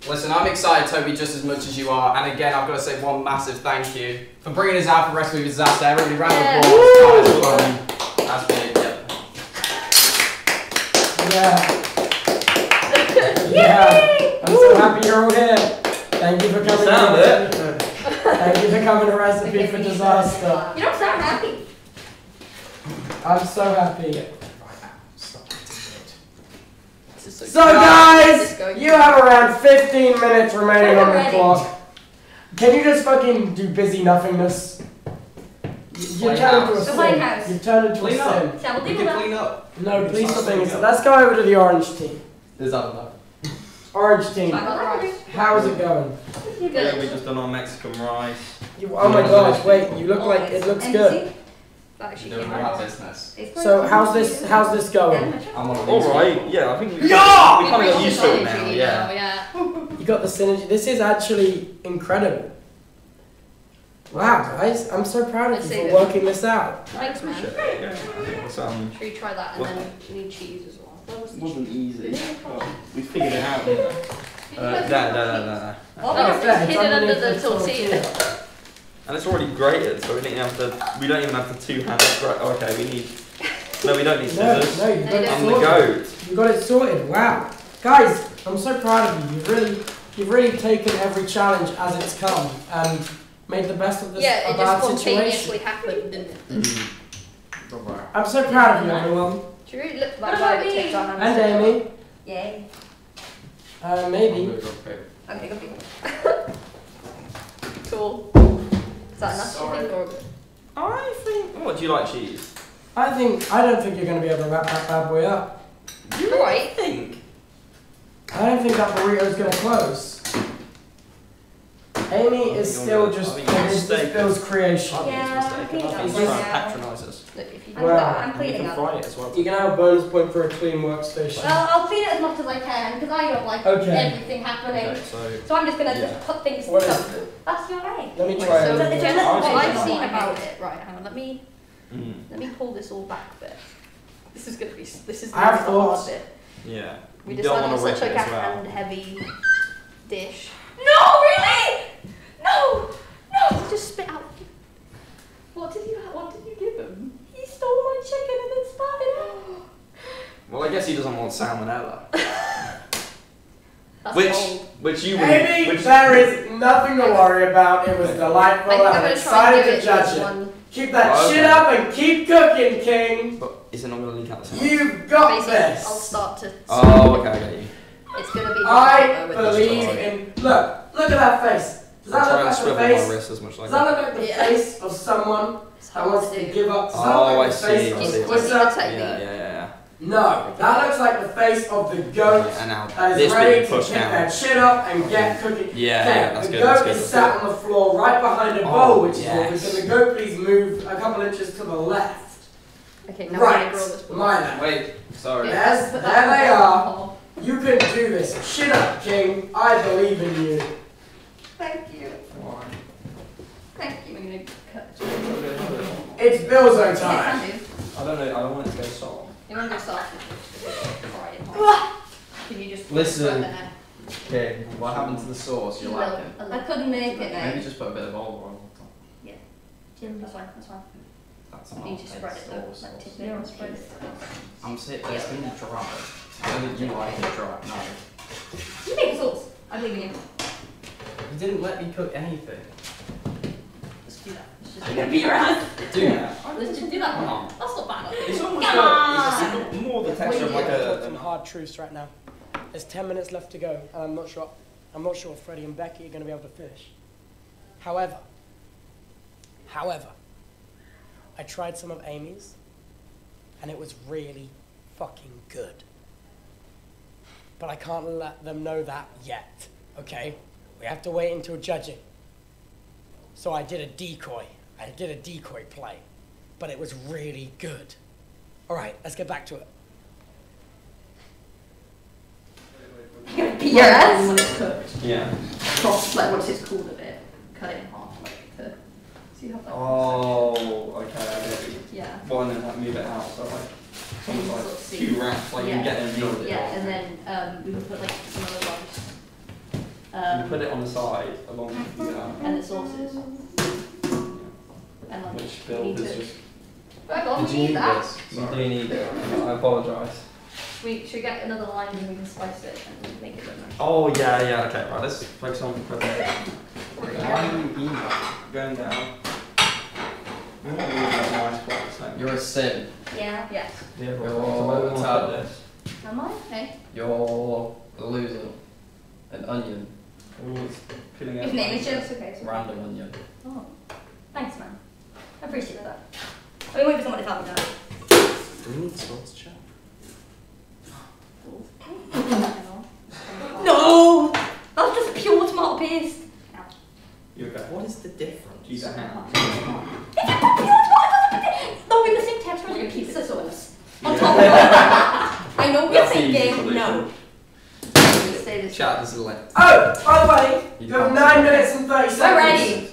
Listen, I'm excited, Toby, just as much as you are. And again, I've got to say one massive thank you for bringing us out for Recipe for Disaster. Everybody, round Yeah. of applause. Guys, That's been, yep. Yeah. yeah. [laughs] I'm so happy you're all here. Thank you for coming. sound it. Thank you for coming to Recipe for Disaster. You don't sound happy. I'm so happy. Stop acting This is so So guys, you have around 15 minutes remaining on the clock. Can you just fucking do busy nothingness? You, you Plain turn into a house. The plain sin. house. You turn into Clean a up. sin. Double We dibble can clean up. No, please stop Clean things. up. Let's go over to the orange team. There's other love. Orange team. I got. How's it going? Yeah, Good. we just done our Mexican rice. You, oh my gosh, wait, you look like it looks good. See? That actually Doing came the out. business. It's So how's this how's this going? I'm one of these All right. people. Yeah, I think we. Yeah! We kind of got used to it now. now, Yeah. yeah. You got the synergy. This is actually incredible. Wow, guys, I'm so proud of Let's you see for it. working this out. Thanks, man. Yeah. What's um. Should we try that and What? then we need cheese as well? Where was the wasn't easy. but we figured it out. Didn't? Uh, no, no, no, no, no. Oh, No, it's fair, just it's hidden under the the tortilla. And it's already grated, so we don't even have to. We don't even have to two-handed grate. Okay, we need. No, we don't need scissors. no, no, you got it I'm the sorted. goat. You got it sorted. Wow, guys, I'm so proud of you. You've really, you've really taken every challenge as it's come and made the best of this Yeah, a it bad just situation. spontaneously happened, didn't it? I'm so proud of you, everyone. She really looked What like about Violet me? takes our hands. And Amy, Yay. uh, maybe. Okay, okay. [laughs] Cool. Is that enough? Sorry. You think, or- I think. What do you like cheese? I think I don't think you're going to be able to wrap that bad boy up. Alright. think. I don't think that burrito's going to close. Amy is still just I think it is mistaken. Bill's creation. I think Yeah, it's I mistaken. think I think that's he's trying to right. Patronise. Look, if you I'm, Wow. I'm And we cleaning can up. fry it as well. You can have a bonus point for a clean workstation. Well, I'll clean it as much as I can because I don't like Okay. everything happening. Okay, so. So I'm just gonna Yeah. just put things. What is so- it? That's your egg. Let me try so it. it's Jen, a what I've seen about it, right, hang on, let me, Mm, let me pull this all back a bit. This is gonna be, this is I have the hard thoughts. bit. yeah. We You don't decided want on such like a well. hand-heavy dish. No, really? No, no. Just spit out. What did you? What did you give him? He stole my chicken and then spat it out. Well, I guess he doesn't want salmonella. [laughs] Which, bold. which you would. Amy, Which, there is nothing to worry about. It was delightful. I'm I'm gonna excited to judge it. one. Keep that Oh, shit up and keep cooking, King. but is it not going to leak out the same? You've got Basically, I'll start to. Oh, okay, I get you. It's gonna be. I believe in. Look, look at that face. Does I'll that look like the face? wrist as much as I Does that look like the Yeah. face of someone It's that hard wants to to give up? Does Oh, like I the see, face I of Do you see. the see Twister? the Yeah, yeah, yeah, yeah. No, that looks like the face of the goat Okay, and now that is this ready bit to push pick down. that shit up and get cooking. Yeah, Okay, yeah, that's the good. goat That's good. is That's sat good. on the floor right behind a Oh, bowl, which is awkward. yes. Can the goat please move a couple inches to the left? Okay, now right, gonna grow this one. my man. Wait, sorry. Okay, There's- let's [laughs] put there they are. You can do this. Shit up, King. I believe in you. Thank you. Thank you. We're gonna cut. It's Billzo Yeah, time. can. I don't know. I don't want it to go soft. You wanna go soft? Fry it hot. Can you just Listen. Okay, what happened to the sauce? You like it? A I couldn't make it, Maybe mate. just put a bit of olive oil on top. Jim, that's fine, that's fine. That's You need to spread it though, sauce. like tip it and spread it. I'm sick. There's been dry. I know that you like it dry. No. You make the sauce. I believe in you. You didn't let me cook anything. Let's oh, do that. Let's just do beat your ass. Do that. Let's just do that. Come. That's not bad. It's almost Come got, on. it's more the texture of like Talk some a. hard truths right now. There's 10 minutes left to go, and I'm not sure. I'm not sure if Freddie and Becky are going to be able to finish. However, however, I tried some of Amy's, and it was really fucking good. But I can't let them know that yet. Okay? We have to wait until judging. So I did a decoy. I did a decoy play, but it was really good. All right, let's get back to it. You're beat your ass. when it's cooked. Yeah. Cross, like what's it called a bit? Cut it in half, like to. So you have like. Oh, okay, I get you. Yeah. Well, and then like move it out, so like, almost Sort of like see. two wraps, like you Yeah. get in a meal. Yeah, and then um, we can put like some other rice. You Um, put it on the side along with the, um, and the sauces. And like, which we Bill need is to. just. Right, Did you need eat that. this? You do need it. I apologise. We should get another line and we can slice it and make it look nice. Oh yeah, yeah. Okay, right. Let's focus on preparation. Why do you eat that? Going down. We want to leave that nice flat so. You're a sin. Yeah. Yes. Yeah, You're so where we want to tub. put this? Am I? Okay. You're a loser. An onion. Always peeling out. If name is jokes, okay. So Random onion. Oh, thanks, man. I appreciate that. I mean, wait for somebody to help me now. Do we need sauce, Chef? No! That's just pure tomato paste. You okay? What is the difference? Use a hand. It's just pure tomato paste! They'll the same texture as your pizza sauce. On top of it. I know what you're That's the easy thinking. No. Chat, this is lit. Oh, by the way, You you have nine minutes and 30 seconds. We're ready.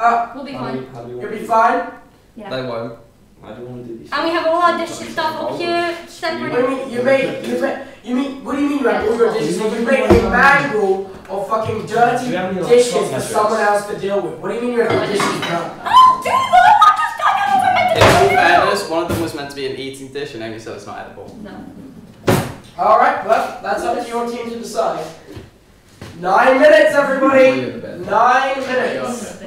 It's okay. Alright. Uh, We'll be fine. You, you You'll be fine. Yeah. They won't. I don't want to do this. And we have all our dishes stuff up here, What separate. you mean? You made, you made, you mean, what do you mean you have all your dishes? You made a mangle of fucking dirty you have dishes for someone else to deal with. What do you mean you have your dishes done? Oh, dude, I'm just gonna In all fairness, one of them was meant to be an eating dish and Amy so it's not edible. No. Alright, well, that's up to your team to decide. Nine minutes, everybody! Leave it a bit. Nine minutes.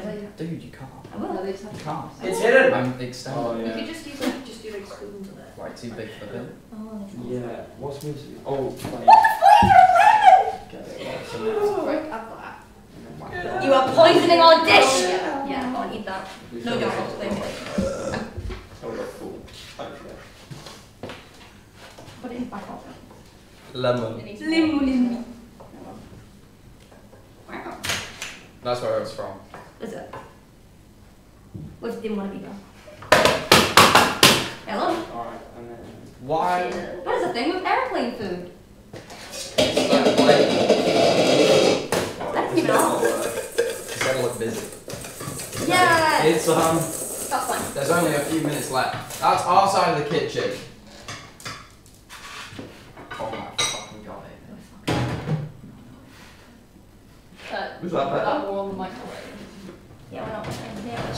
Dude, you can't. I will. You can't. It's hidden. I'm extending. Oh You could just use like, just do like spoons of it. Right, too big for them. Oh, Yeah. What's music? Oh, funny. Get it. Right, so Right, I've got that. You are poisoning our dish! Yeah, yeah, I can't eat that. No, don't. it oh, up. Thank you. So we're full. Hopefully. Put it in back off. Lemon. Limu, limu. Wow. That's where it was from. Is it? What if you didn't want to be done? Hello? Alright, and then. Why? What is the thing with airplane food? It's like, Let's keep it on. it's gotta look busy. Yeah! It's um. That's fine. There's only a few minutes left. That's our side of the kitchen. Oh my fucking god. Was that better? that more on the microwave. Yeah, we're not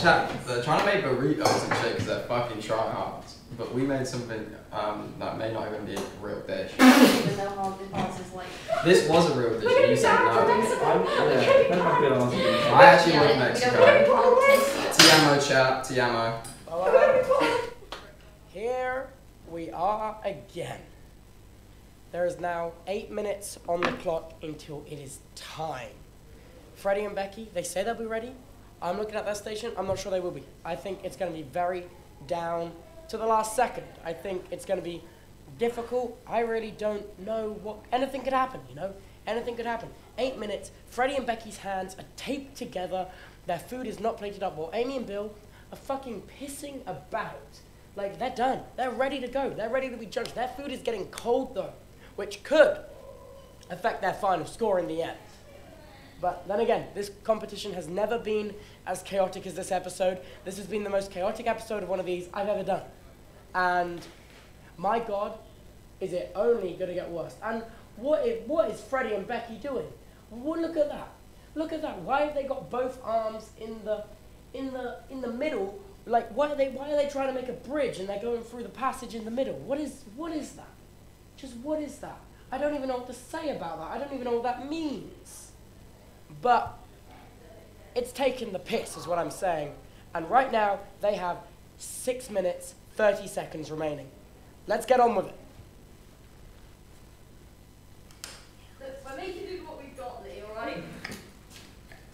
yeah. Chat, they're trying to make burritos and shit because they're fucking tryhards. But we made something um, that may not even be a real dish. [laughs] Even though hard the answer's like. This was a real dish, We're you said be down for no. I'm. Yeah. Depends how good answer. I actually Yeah, live we Mexico. we don't taste it. Tiamo, chat. Tiamo. Here we are again. There is now eight minutes on the clock until it is time. Freddie and Becky, they say they'll be ready. I'm looking at that station. I'm not sure they will be. I think it's going to be very down to the last second. I think it's going to be difficult. I really don't know what. Anything could happen, you know? Anything could happen. Eight minutes. Freddie and Becky's hands are taped together. Their food is not plated up. While Amy and Bill are fucking pissing about. Like, they're done. They're ready to go. They're ready to be judged. Their food is getting cold, though, which could affect their final score in the end. But then again, this competition has never been as chaotic as this episode. This has been the most chaotic episode of one of these I've ever done. And my God, is it only going to get worse? And what is, what is Freddie and Becky doing? Well, look at that. Look at that. Why have they got both arms in the in the in the middle. Like, why are they why are they trying to make a bridge and they're going through the passage in the middle? What is what is that? Just what is that? I don't even know what to say about that. I don't even know what that means. But it's taking the piss, is what I'm saying. And right now they have six minutes, thirty seconds remaining. Let's get on with it. Look, we're making do what we've got, Lee, alright?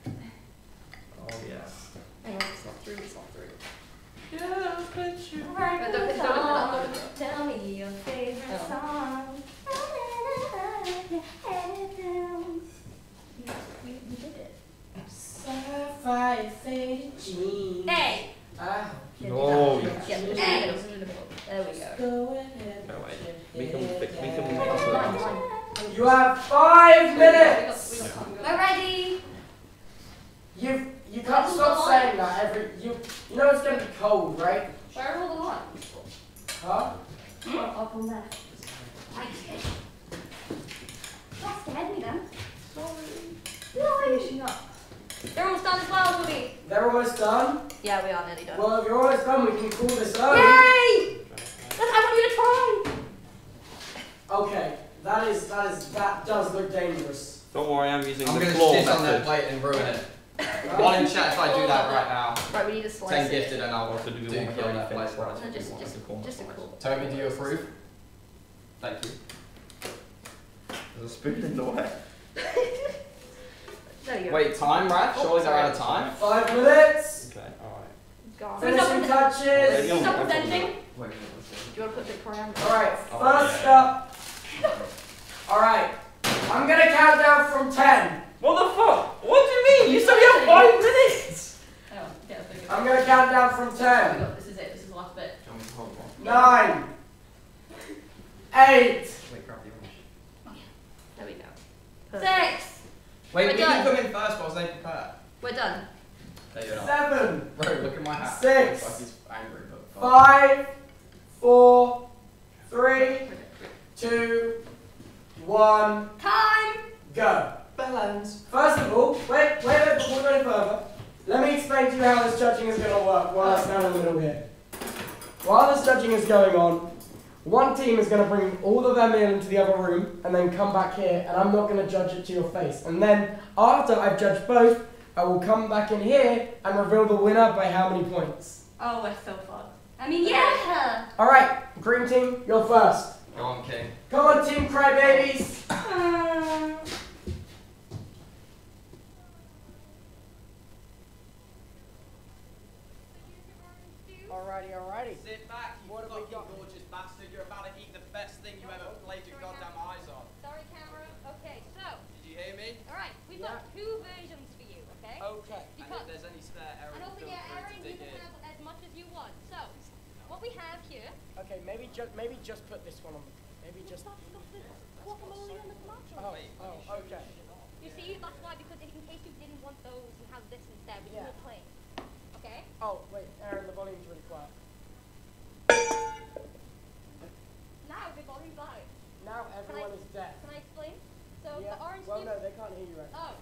Oh yes. Hang on, it's not through, it's not through. Yeah, but you. But don't- don't- don't- don't- Tell me your favorite Oh. song. We, we did it. Sapphire faded jeans. Hey! Ah, No. you- Yeah, hey! There we go. go ahead. No way. We can fix. We can pass it Fine, You have five minutes. We got, we got time. We're ready. You you can't stop saying that every you you know it's gonna be cold, right? Where are all the lines? Huh? Oh, up on there. I did. Not scared me then. Finishing up. They're almost done as well, Woody. They're almost done. Yeah, we are nearly done. Well, if you're almost done, we can call this early. Yay! Look, I want you to try. Okay, that is that is that does look dangerous. Don't worry, I'm using the side. I'm the gonna claw shit on that plate and ruin it. One in chat if I do that right now. Right, we need to slice Ten it. gifted and I'll So do we do kill to that finish plate. right? No, just, We just, the corner just a slice. cool. Toby, do you approve? Thank you. There's a spoon in the way. [laughs] There you go. Wait, time, Brad? Oh, Surely they're out of time? Five minutes. Okay, alright. God. Finish Finishing touches. Maybe I'm- Stop I'm presenting. Wait, Do you want to put the on? All right, Oh, first up. All right, I'm gonna count down from ten. What the fuck? What do you mean? You said we have five minutes! Oh, yeah, you. I'm gonna count down from ten. go. This is it. This is the last bit. Do me to hold one? Nine. [laughs] Eight. Wait, grab the orange. There we go. Six. Wait, We're we done. can come in first, but I was late prepared. We're done. No, you're not. Seven. Bro, look at my hat. Six. Looks like he's angry, but Five. Four. Three. Two. One. Time. Go. Balance. First of all, wait, wait, wait, before we go any further, let me explain to you how this judging is going to work while I stand in the middle here. While this judging is going on, one team is going to bring all of their meal into the other room and then come back here, and I'm not going to judge it to your face. And then, after I've judged both, I will come back in here and reveal the winner by how many points. Oh, we're so fun. I mean, yeah. Alright, Green Team, you're first. Go on, King. Come on, Team Crybabies. Um, Alrighty, alrighty. Sit back, you What have we fucking got? gorgeous bastard. You're about to eat the best thing you ever laid your goddamn eyes on. sorry, camera. Okay, so, Did you hear me? all right, we've got two versions for you, okay? Okay. And Because if there's any spare And Aaron, also, feel yeah, free Aaron, to you dig can in. have as much as you want. So, what we have here. Okay, maybe just maybe just put this one on. Maybe just. Stop, stop the guacamole on the tomato. Oh, oh, okay. You see, that's why, because in case you didn't want those, you have this instead, but Yeah. you will plain. Okay? Oh, wait, Aaron, the volume's really quiet. Now the volume's loud. Now everyone is deaf. Can I explain? So Yeah. the orange Well, juice. no, they can't hear you right now. Oh.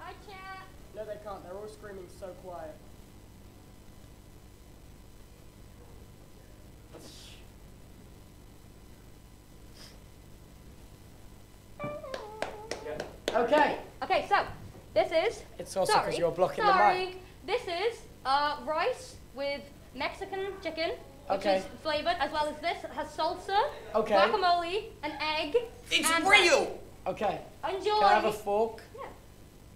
Hi, chat. No, they can't. They're all screaming so quiet. Okay. Okay, so this is. It's also because you're blocking sorry. the mic. This is uh, rice with Mexican chicken, which Okay. is flavored, as well as this has salsa, Okay. guacamole, an egg. It's and real! Okay. Enjoy. Can I have a fork? Yeah.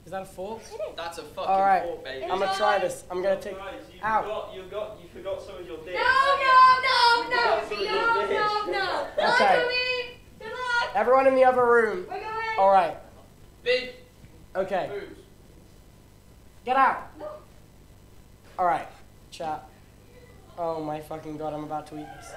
Is that a fork? It is. That's a fucking All right. fork, baby. I'm gonna try this. I'm gonna take. Guys, you Ow. forgot, you got, you forgot some of your dick. No, no, no, no, That's what no, you did. no, no. Not Okay. to me. Good luck. Everyone in the other room. We're going. All right. Big Okay. boobs. Get out. No. All right. Chat. Oh my fucking god! I'm about to eat this.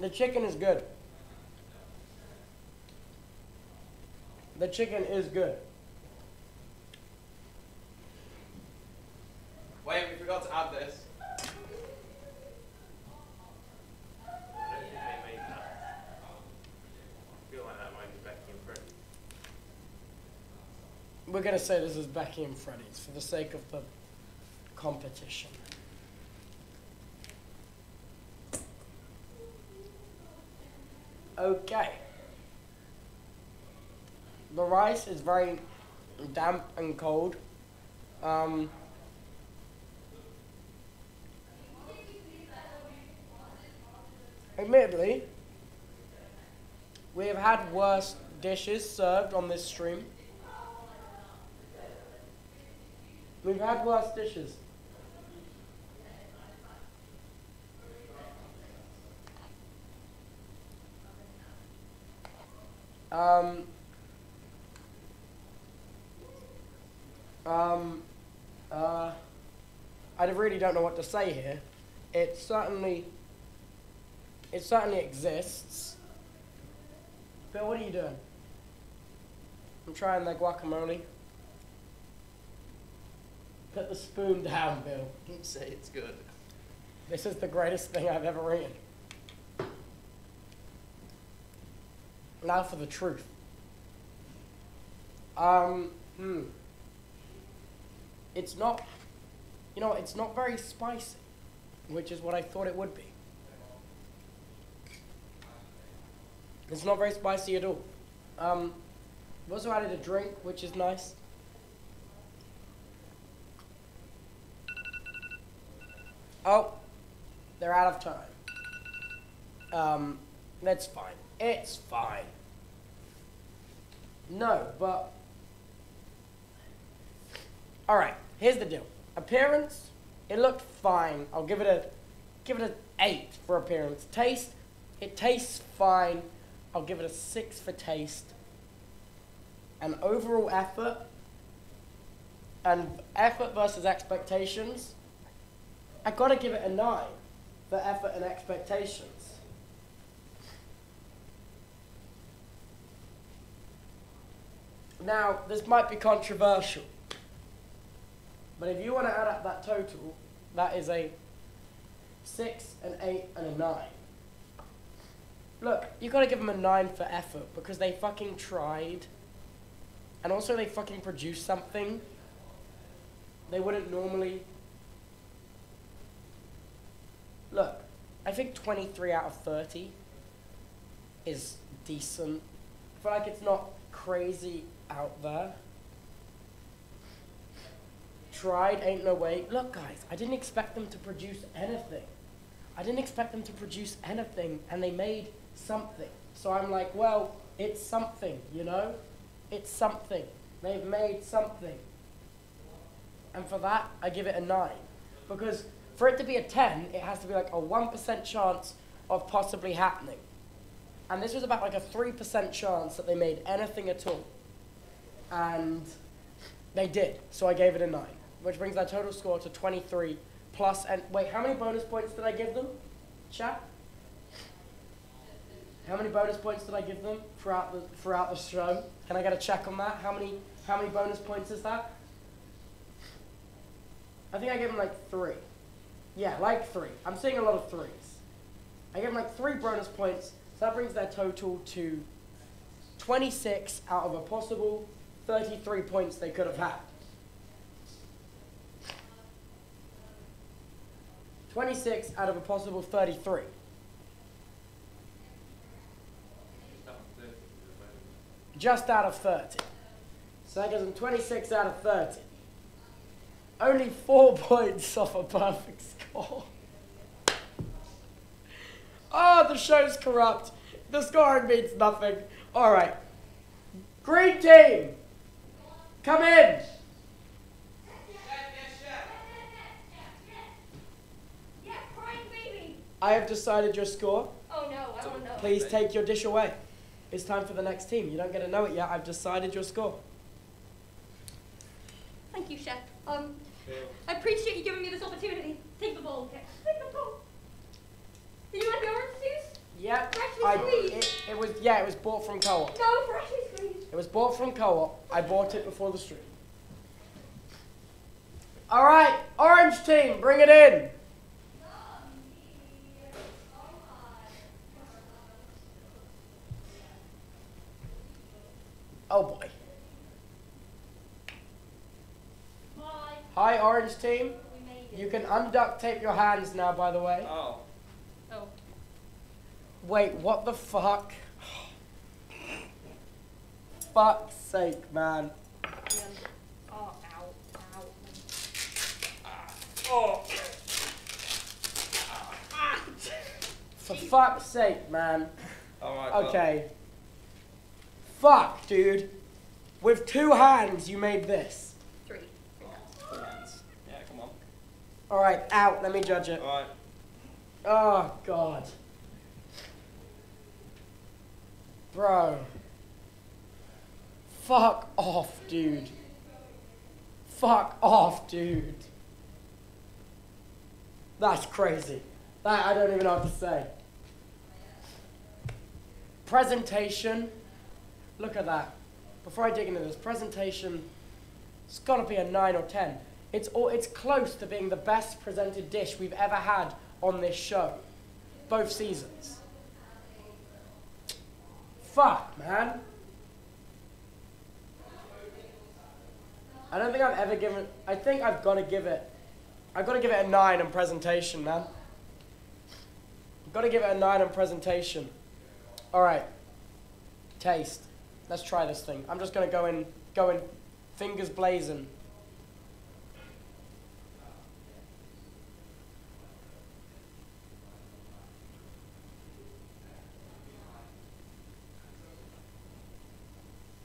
The chicken is good. The chicken is good. Wait, we forgot to add this. We're going to say this is Becky and Freddy's for the sake of the competition. Okay. The rice is very damp and cold. Um, admittedly, we have had worse dishes served on this stream. We've had worse dishes. Um, um, uh, I really don't know what to say here. It certainly, it certainly exists. Bill, what are you doing? I'm trying the guacamole. Put the spoon down, Bill. Say it's good. This is the greatest thing I've ever eaten. Now for the truth. Um, hmm. It's not, you know, it's not very spicy, which is what I thought it would be. It's not very spicy at all. Um, I've also added a drink, which is nice. Oh, they're out of time. Um, that's fine. It's fine. No, but. Alright, here's the deal. Appearance, it looked fine. I'll give it a give it an eight for appearance. Taste, it tastes fine. I'll give it a six for taste. And overall effort and effort versus expectations, I gotta give it a nine for effort and expectations. Now, this might be controversial, but if you want to add up that total, that is a six, an eight, and a nine. Look, you gotta give them a nine for effort because they fucking tried, and also they fucking produced something they wouldn't normally. Look, I think 23 out of 30 is decent. I feel like it's not crazy out there. Tried, ain't no way. Look, guys, I didn't expect them to produce anything. I didn't expect them to produce anything, and they made something. So I'm like, well, it's something, you know? It's something. They've made something. And for that, I give it a 9. Because for it to be a 10, it has to be like a 1% chance of possibly happening. And this was about like a 3% chance that they made anything at all. And they did. So I gave it a 9, which brings our total score to 23. And wait, how many bonus points did I give them? Chat? How many bonus points did I give them throughout the throughout the show? Can I get a check on that? How many how many bonus points is that? I think I gave them like three. Yeah, like three. I'm seeing a lot of threes. I gave them like three bonus points, so that brings their total to 26 out of a possible 33 points they could have had. 26 out of a possible 33. Just out of 30. So that gives them 26 out of 30. Only four [laughs] points off a perfect score. Oh, the show's corrupt. The scoring means nothing. All right. Great team, come in. Yeah, crying baby. I have decided your score. Oh no, I don't know. Please take your dish away. It's time for the next team. You don't get to know it yet. I've decided your score. Thank you, Chef. Um, I appreciate you giving me this opportunity. Take the bowl, okay? Take the bowl. Did you want the orange juice? Yep. Freshly I, squeezed. it, it was yeah. It was bought from co-op. No, freshly squeezed. It was bought from co-op. I bought it before the stream. All right, orange team, bring it in. Oh boy. Hi, orange team. We made it. You can unduct tape your hands now. By the way. Oh. Oh. Wait, what the fuck? Fuck's sake, man. Oh, ow, ow. Oh. For fuck's sake, man. Alright. Okay. Fuck, dude. With two hands, you made this. Three. Two. Yeah, come on. Alright, out. Let me judge it. Alright. Oh, God. Bro. Fuck off, dude. Fuck off, dude. That's crazy. That I don't even know what to say. Presentation. Look at that. Before I dig into this, presentation. It's got to be a nine or ten. It's all, it's close to being the best presented dish we've ever had on this show, both seasons. Fuck, man. I don't think I've ever given. I think I've got to give it. I've got to give it a nine on presentation, man. I've got to give it a nine on presentation. All right. Taste. Let's try this thing. I'm just gonna go in, go in, fingers blazing.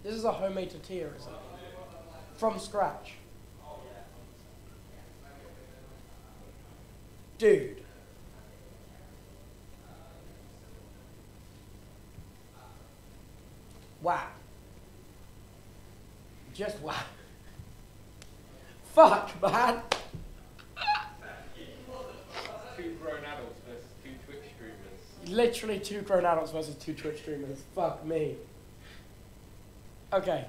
This is a homemade tortilla, is it? From scratch. Dude. Wow. Just wow. Fuck, man. Two grown adults versus two Twitch streamers. Literally two grown adults versus two Twitch streamers. Fuck me. Okay.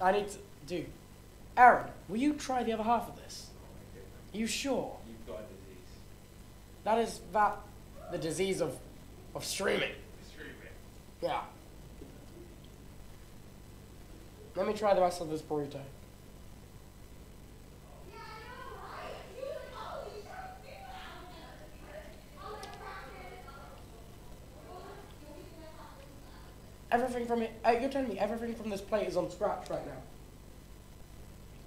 I need to. Dude. Aaron, will you try the other half of this? Are you sure? You've got a disease. That is that the disease of of streaming. Streaming. Yeah. Let me try the rest of this burrito. Everything from it, uh, you're telling me everything from this plate is on scratch right now.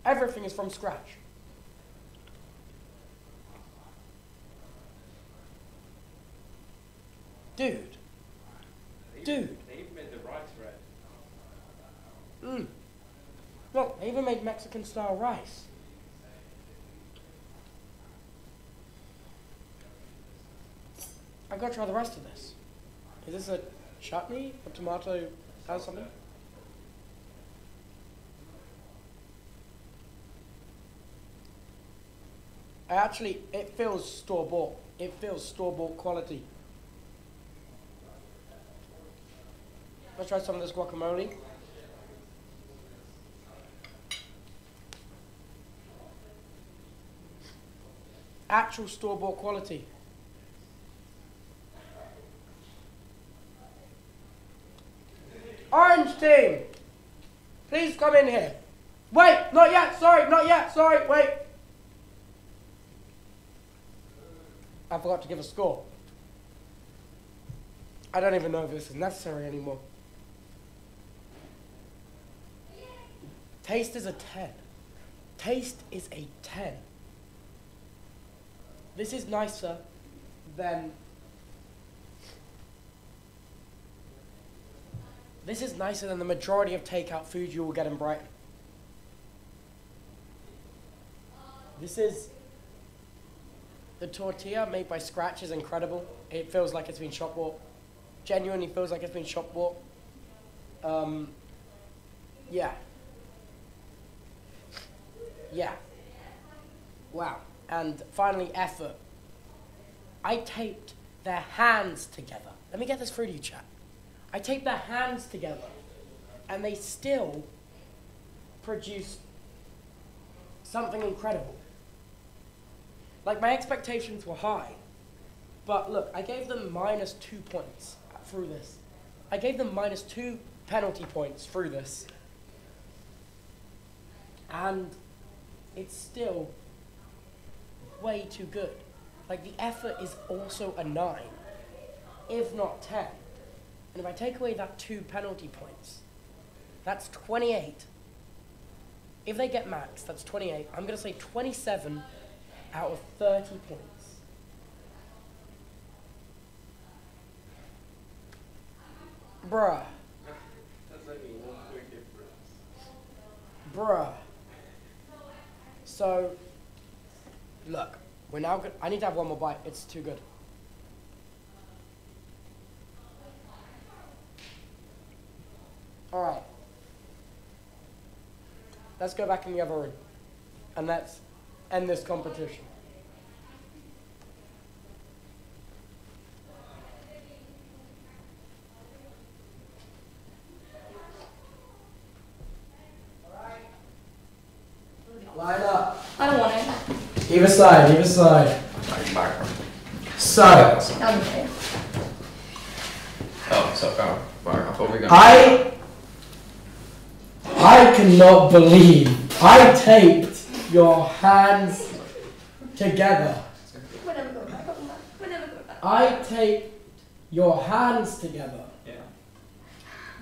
Everything is from scratch. Dude. Dude. They even made the rice red. Mm. Look, they even made Mexican style rice. I've got to try the rest of this. Is this a chutney? A tomato or something? Actually, it feels store bought. It feels store bought quality. Let's try some of this guacamole. Actual store bought quality. Orange team! Please come in here. Wait, not yet, sorry, not yet, sorry, wait. I forgot to give a score. I don't even know if this is necessary anymore. Taste is a 10. Taste is a 10. This is nicer than. This is nicer than the majority of takeout food you will get in Brighton. This is. The tortilla made by scratch is incredible. It feels like it's been shop bought. Genuinely feels like it's been shop bought. Um, yeah. Yeah. Wow. And finally, effort. I taped their hands together. Let me get this through to you, chat. I taped their hands together, and they still produced something incredible. Like, my expectations were high, but look, I gave them minus two points through this. I gave them minus two penalty points through this. And it's still way too good. Like the effort is also a nine, if not ten. And if I take away that two penalty points, that's 28. If they get max, that's 28. I'm going to say 27 out of 30 points. Bruh. Bruh. So, look, we're now good. I need to have one more bite. It's too good. All right. Let's go back in the other room, and let's end this competition. Line up. I don't want it. Either side, either side. Back, back. So, Okay. Oh, so oh, back. I thought we were going. I I cannot believe I taped your hands together. We're never going back. We're never going back. I take your hands together. Yeah.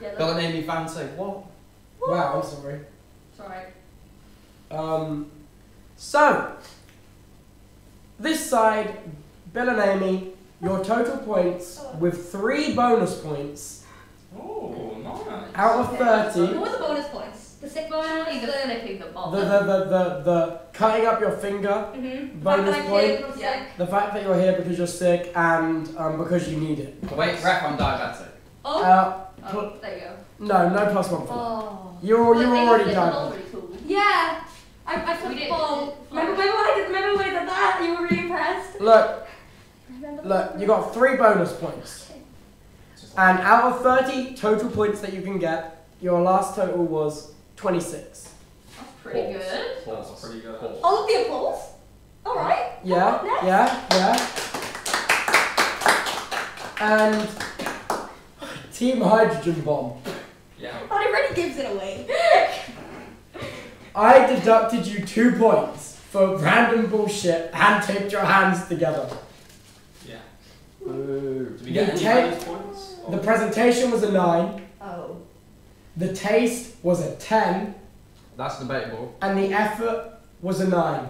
Yeah, that's Bellingham fans say, what? Wow, I'm sorry. alright. Um, so, this side, Bill and Amy, your total points with three bonus points Oh, nice. out of 30. What were the bonus points? The sick bonus, Either the... the. The, the, the, the, the cutting up your finger, Mm-hmm. bonus point, Yeah. the fact that you're here because you're sick, and um, because you need it. Wait, ref, I'm diabetic. Oh. Uh, oh, there you go. no, no plus one for. Oh. You're, you're they already flip the ball done. cool. Yeah. I, I We flipped the did- ball. we Remember, did- remember when I did, remember when I did that? You were really impressed. Look, look, you got three bonus points. And out of 30 total points that you can get, your last total was 26. That's pretty Balls. good. That's pretty good. Balls. All of the applause. Alright. Yeah, Next. yeah, yeah. And Team Hydrogen Bomb. Yeah. Oh, that already gives it away. I deducted you two points for random bullshit and taped your hands together. Yeah. Ooh. Do we get The, any ta- bonus points? the presentation was a 9, Oh. The taste was a 10, That's debatable. and the effort was a 9.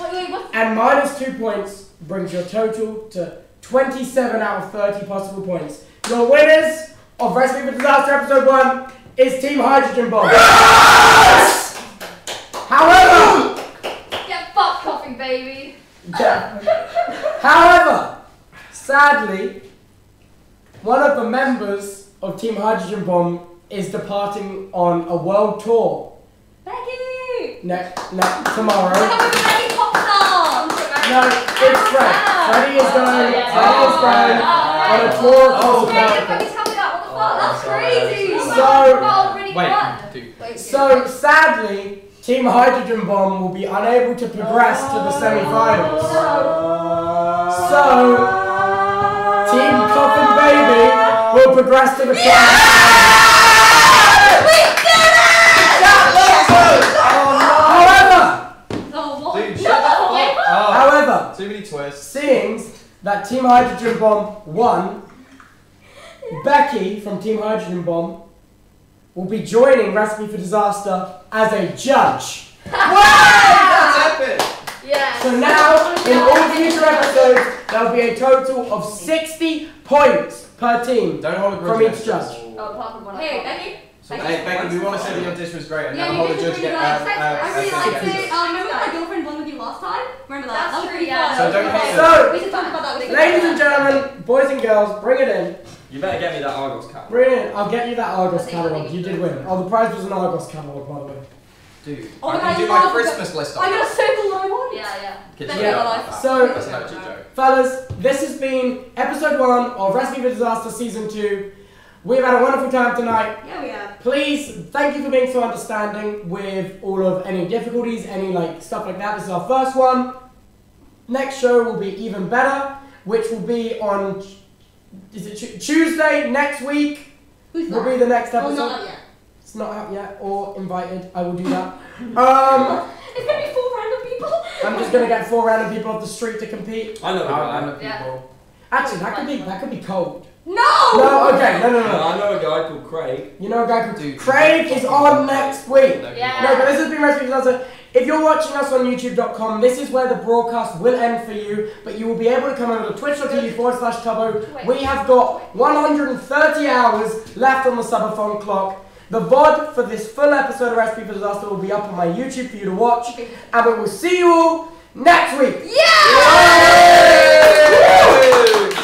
Wait, wait, what? And minus 2 points brings your total to 27 out of 30 possible points. Your winners of Recipe for Disaster Episode 1 is Team Hydrogen Bomb. [laughs] Yes! However, Get fuck coughing, baby. Yeah. However, sadly, one of the members of Team Hydrogen Bomb is departing on a world tour Becky! ne- ne- tomorrow. What happened to Becky No, it's Fred. Freddie is going. Oh, yeah. Freddie is going oh, oh, on a tour across America. Becky's coming out. What the fuck? That's crazy. So- Wait, Wait, So sadly, Team Hydrogen Bomb will be unable to progress to the semi-finals. So Team Coffin Baby will progress to the final. However, Oh. Dude, shut the fuck up. however, Too many twists. seeing that Team Hydrogen Bomb won, Becky from Team Hydrogen Bomb will be joining Recipe for Disaster as a judge. [laughs] That's epic. Yeah. So now, in all future episodes, there'll be a total of 60 points per team. Don't hold a grudge. From each against judge. Oh, apart from one. Hey, Becky. So, hey, Becky, we want to say that your dish was great and Yeah, never you hold a did judge get nice. uh, uh, I really uh, liked uh, it. Um, remember my girlfriend won with you last time? Remember that? That's true, yeah. So don't hate So, We should talk about that. We ladies and about gentlemen, boys and girls, bring it in. You better get me that Argos cap. Bring it in. I'll get you that Argos I think- I catalogue. You you did win. Oh, the prize was an Argos catalogue, by the way. Dude, Oh I my can God, do you my love Christmas list I on got a circle that I want. Yeah, yeah. Kitchen Yeah. table. So- That's an joke. Fellas, this has been episode one of Recipe for Disaster season two. We've had a wonderful time tonight. Yeah, we have. Please, thank you for being so understanding with all of any difficulties, any like stuff like that. This is our first one. Next show will be even better, which will be on. Is it Tu- Tuesday next week? Who's Will that? be the next Oh, episode. not yet. It's not out yet or invited. I will do that. Um, [laughs] It's gonna be four random people. I'm just gonna get four random people off the street to compete. I know a know guy. random Yeah. people. Actually, that could be that could be cold. No! No, okay, no, no, No, no. I know a guy called Craig. You know a guy called Dude, Craig is on next week. Yeah. No, but this has been Recipe Disaster. If you're watching us on YouTube.com, this is where the broadcast will end for you, but you will be able to come over to twitch.tv forward slash Tubbo. We have got 130 hours left on the Subathon clock. The VOD for this full episode of Recipe for Disaster will be up on my YouTube for you to watch, [laughs] and we will see you all next week. Yeah! Yay!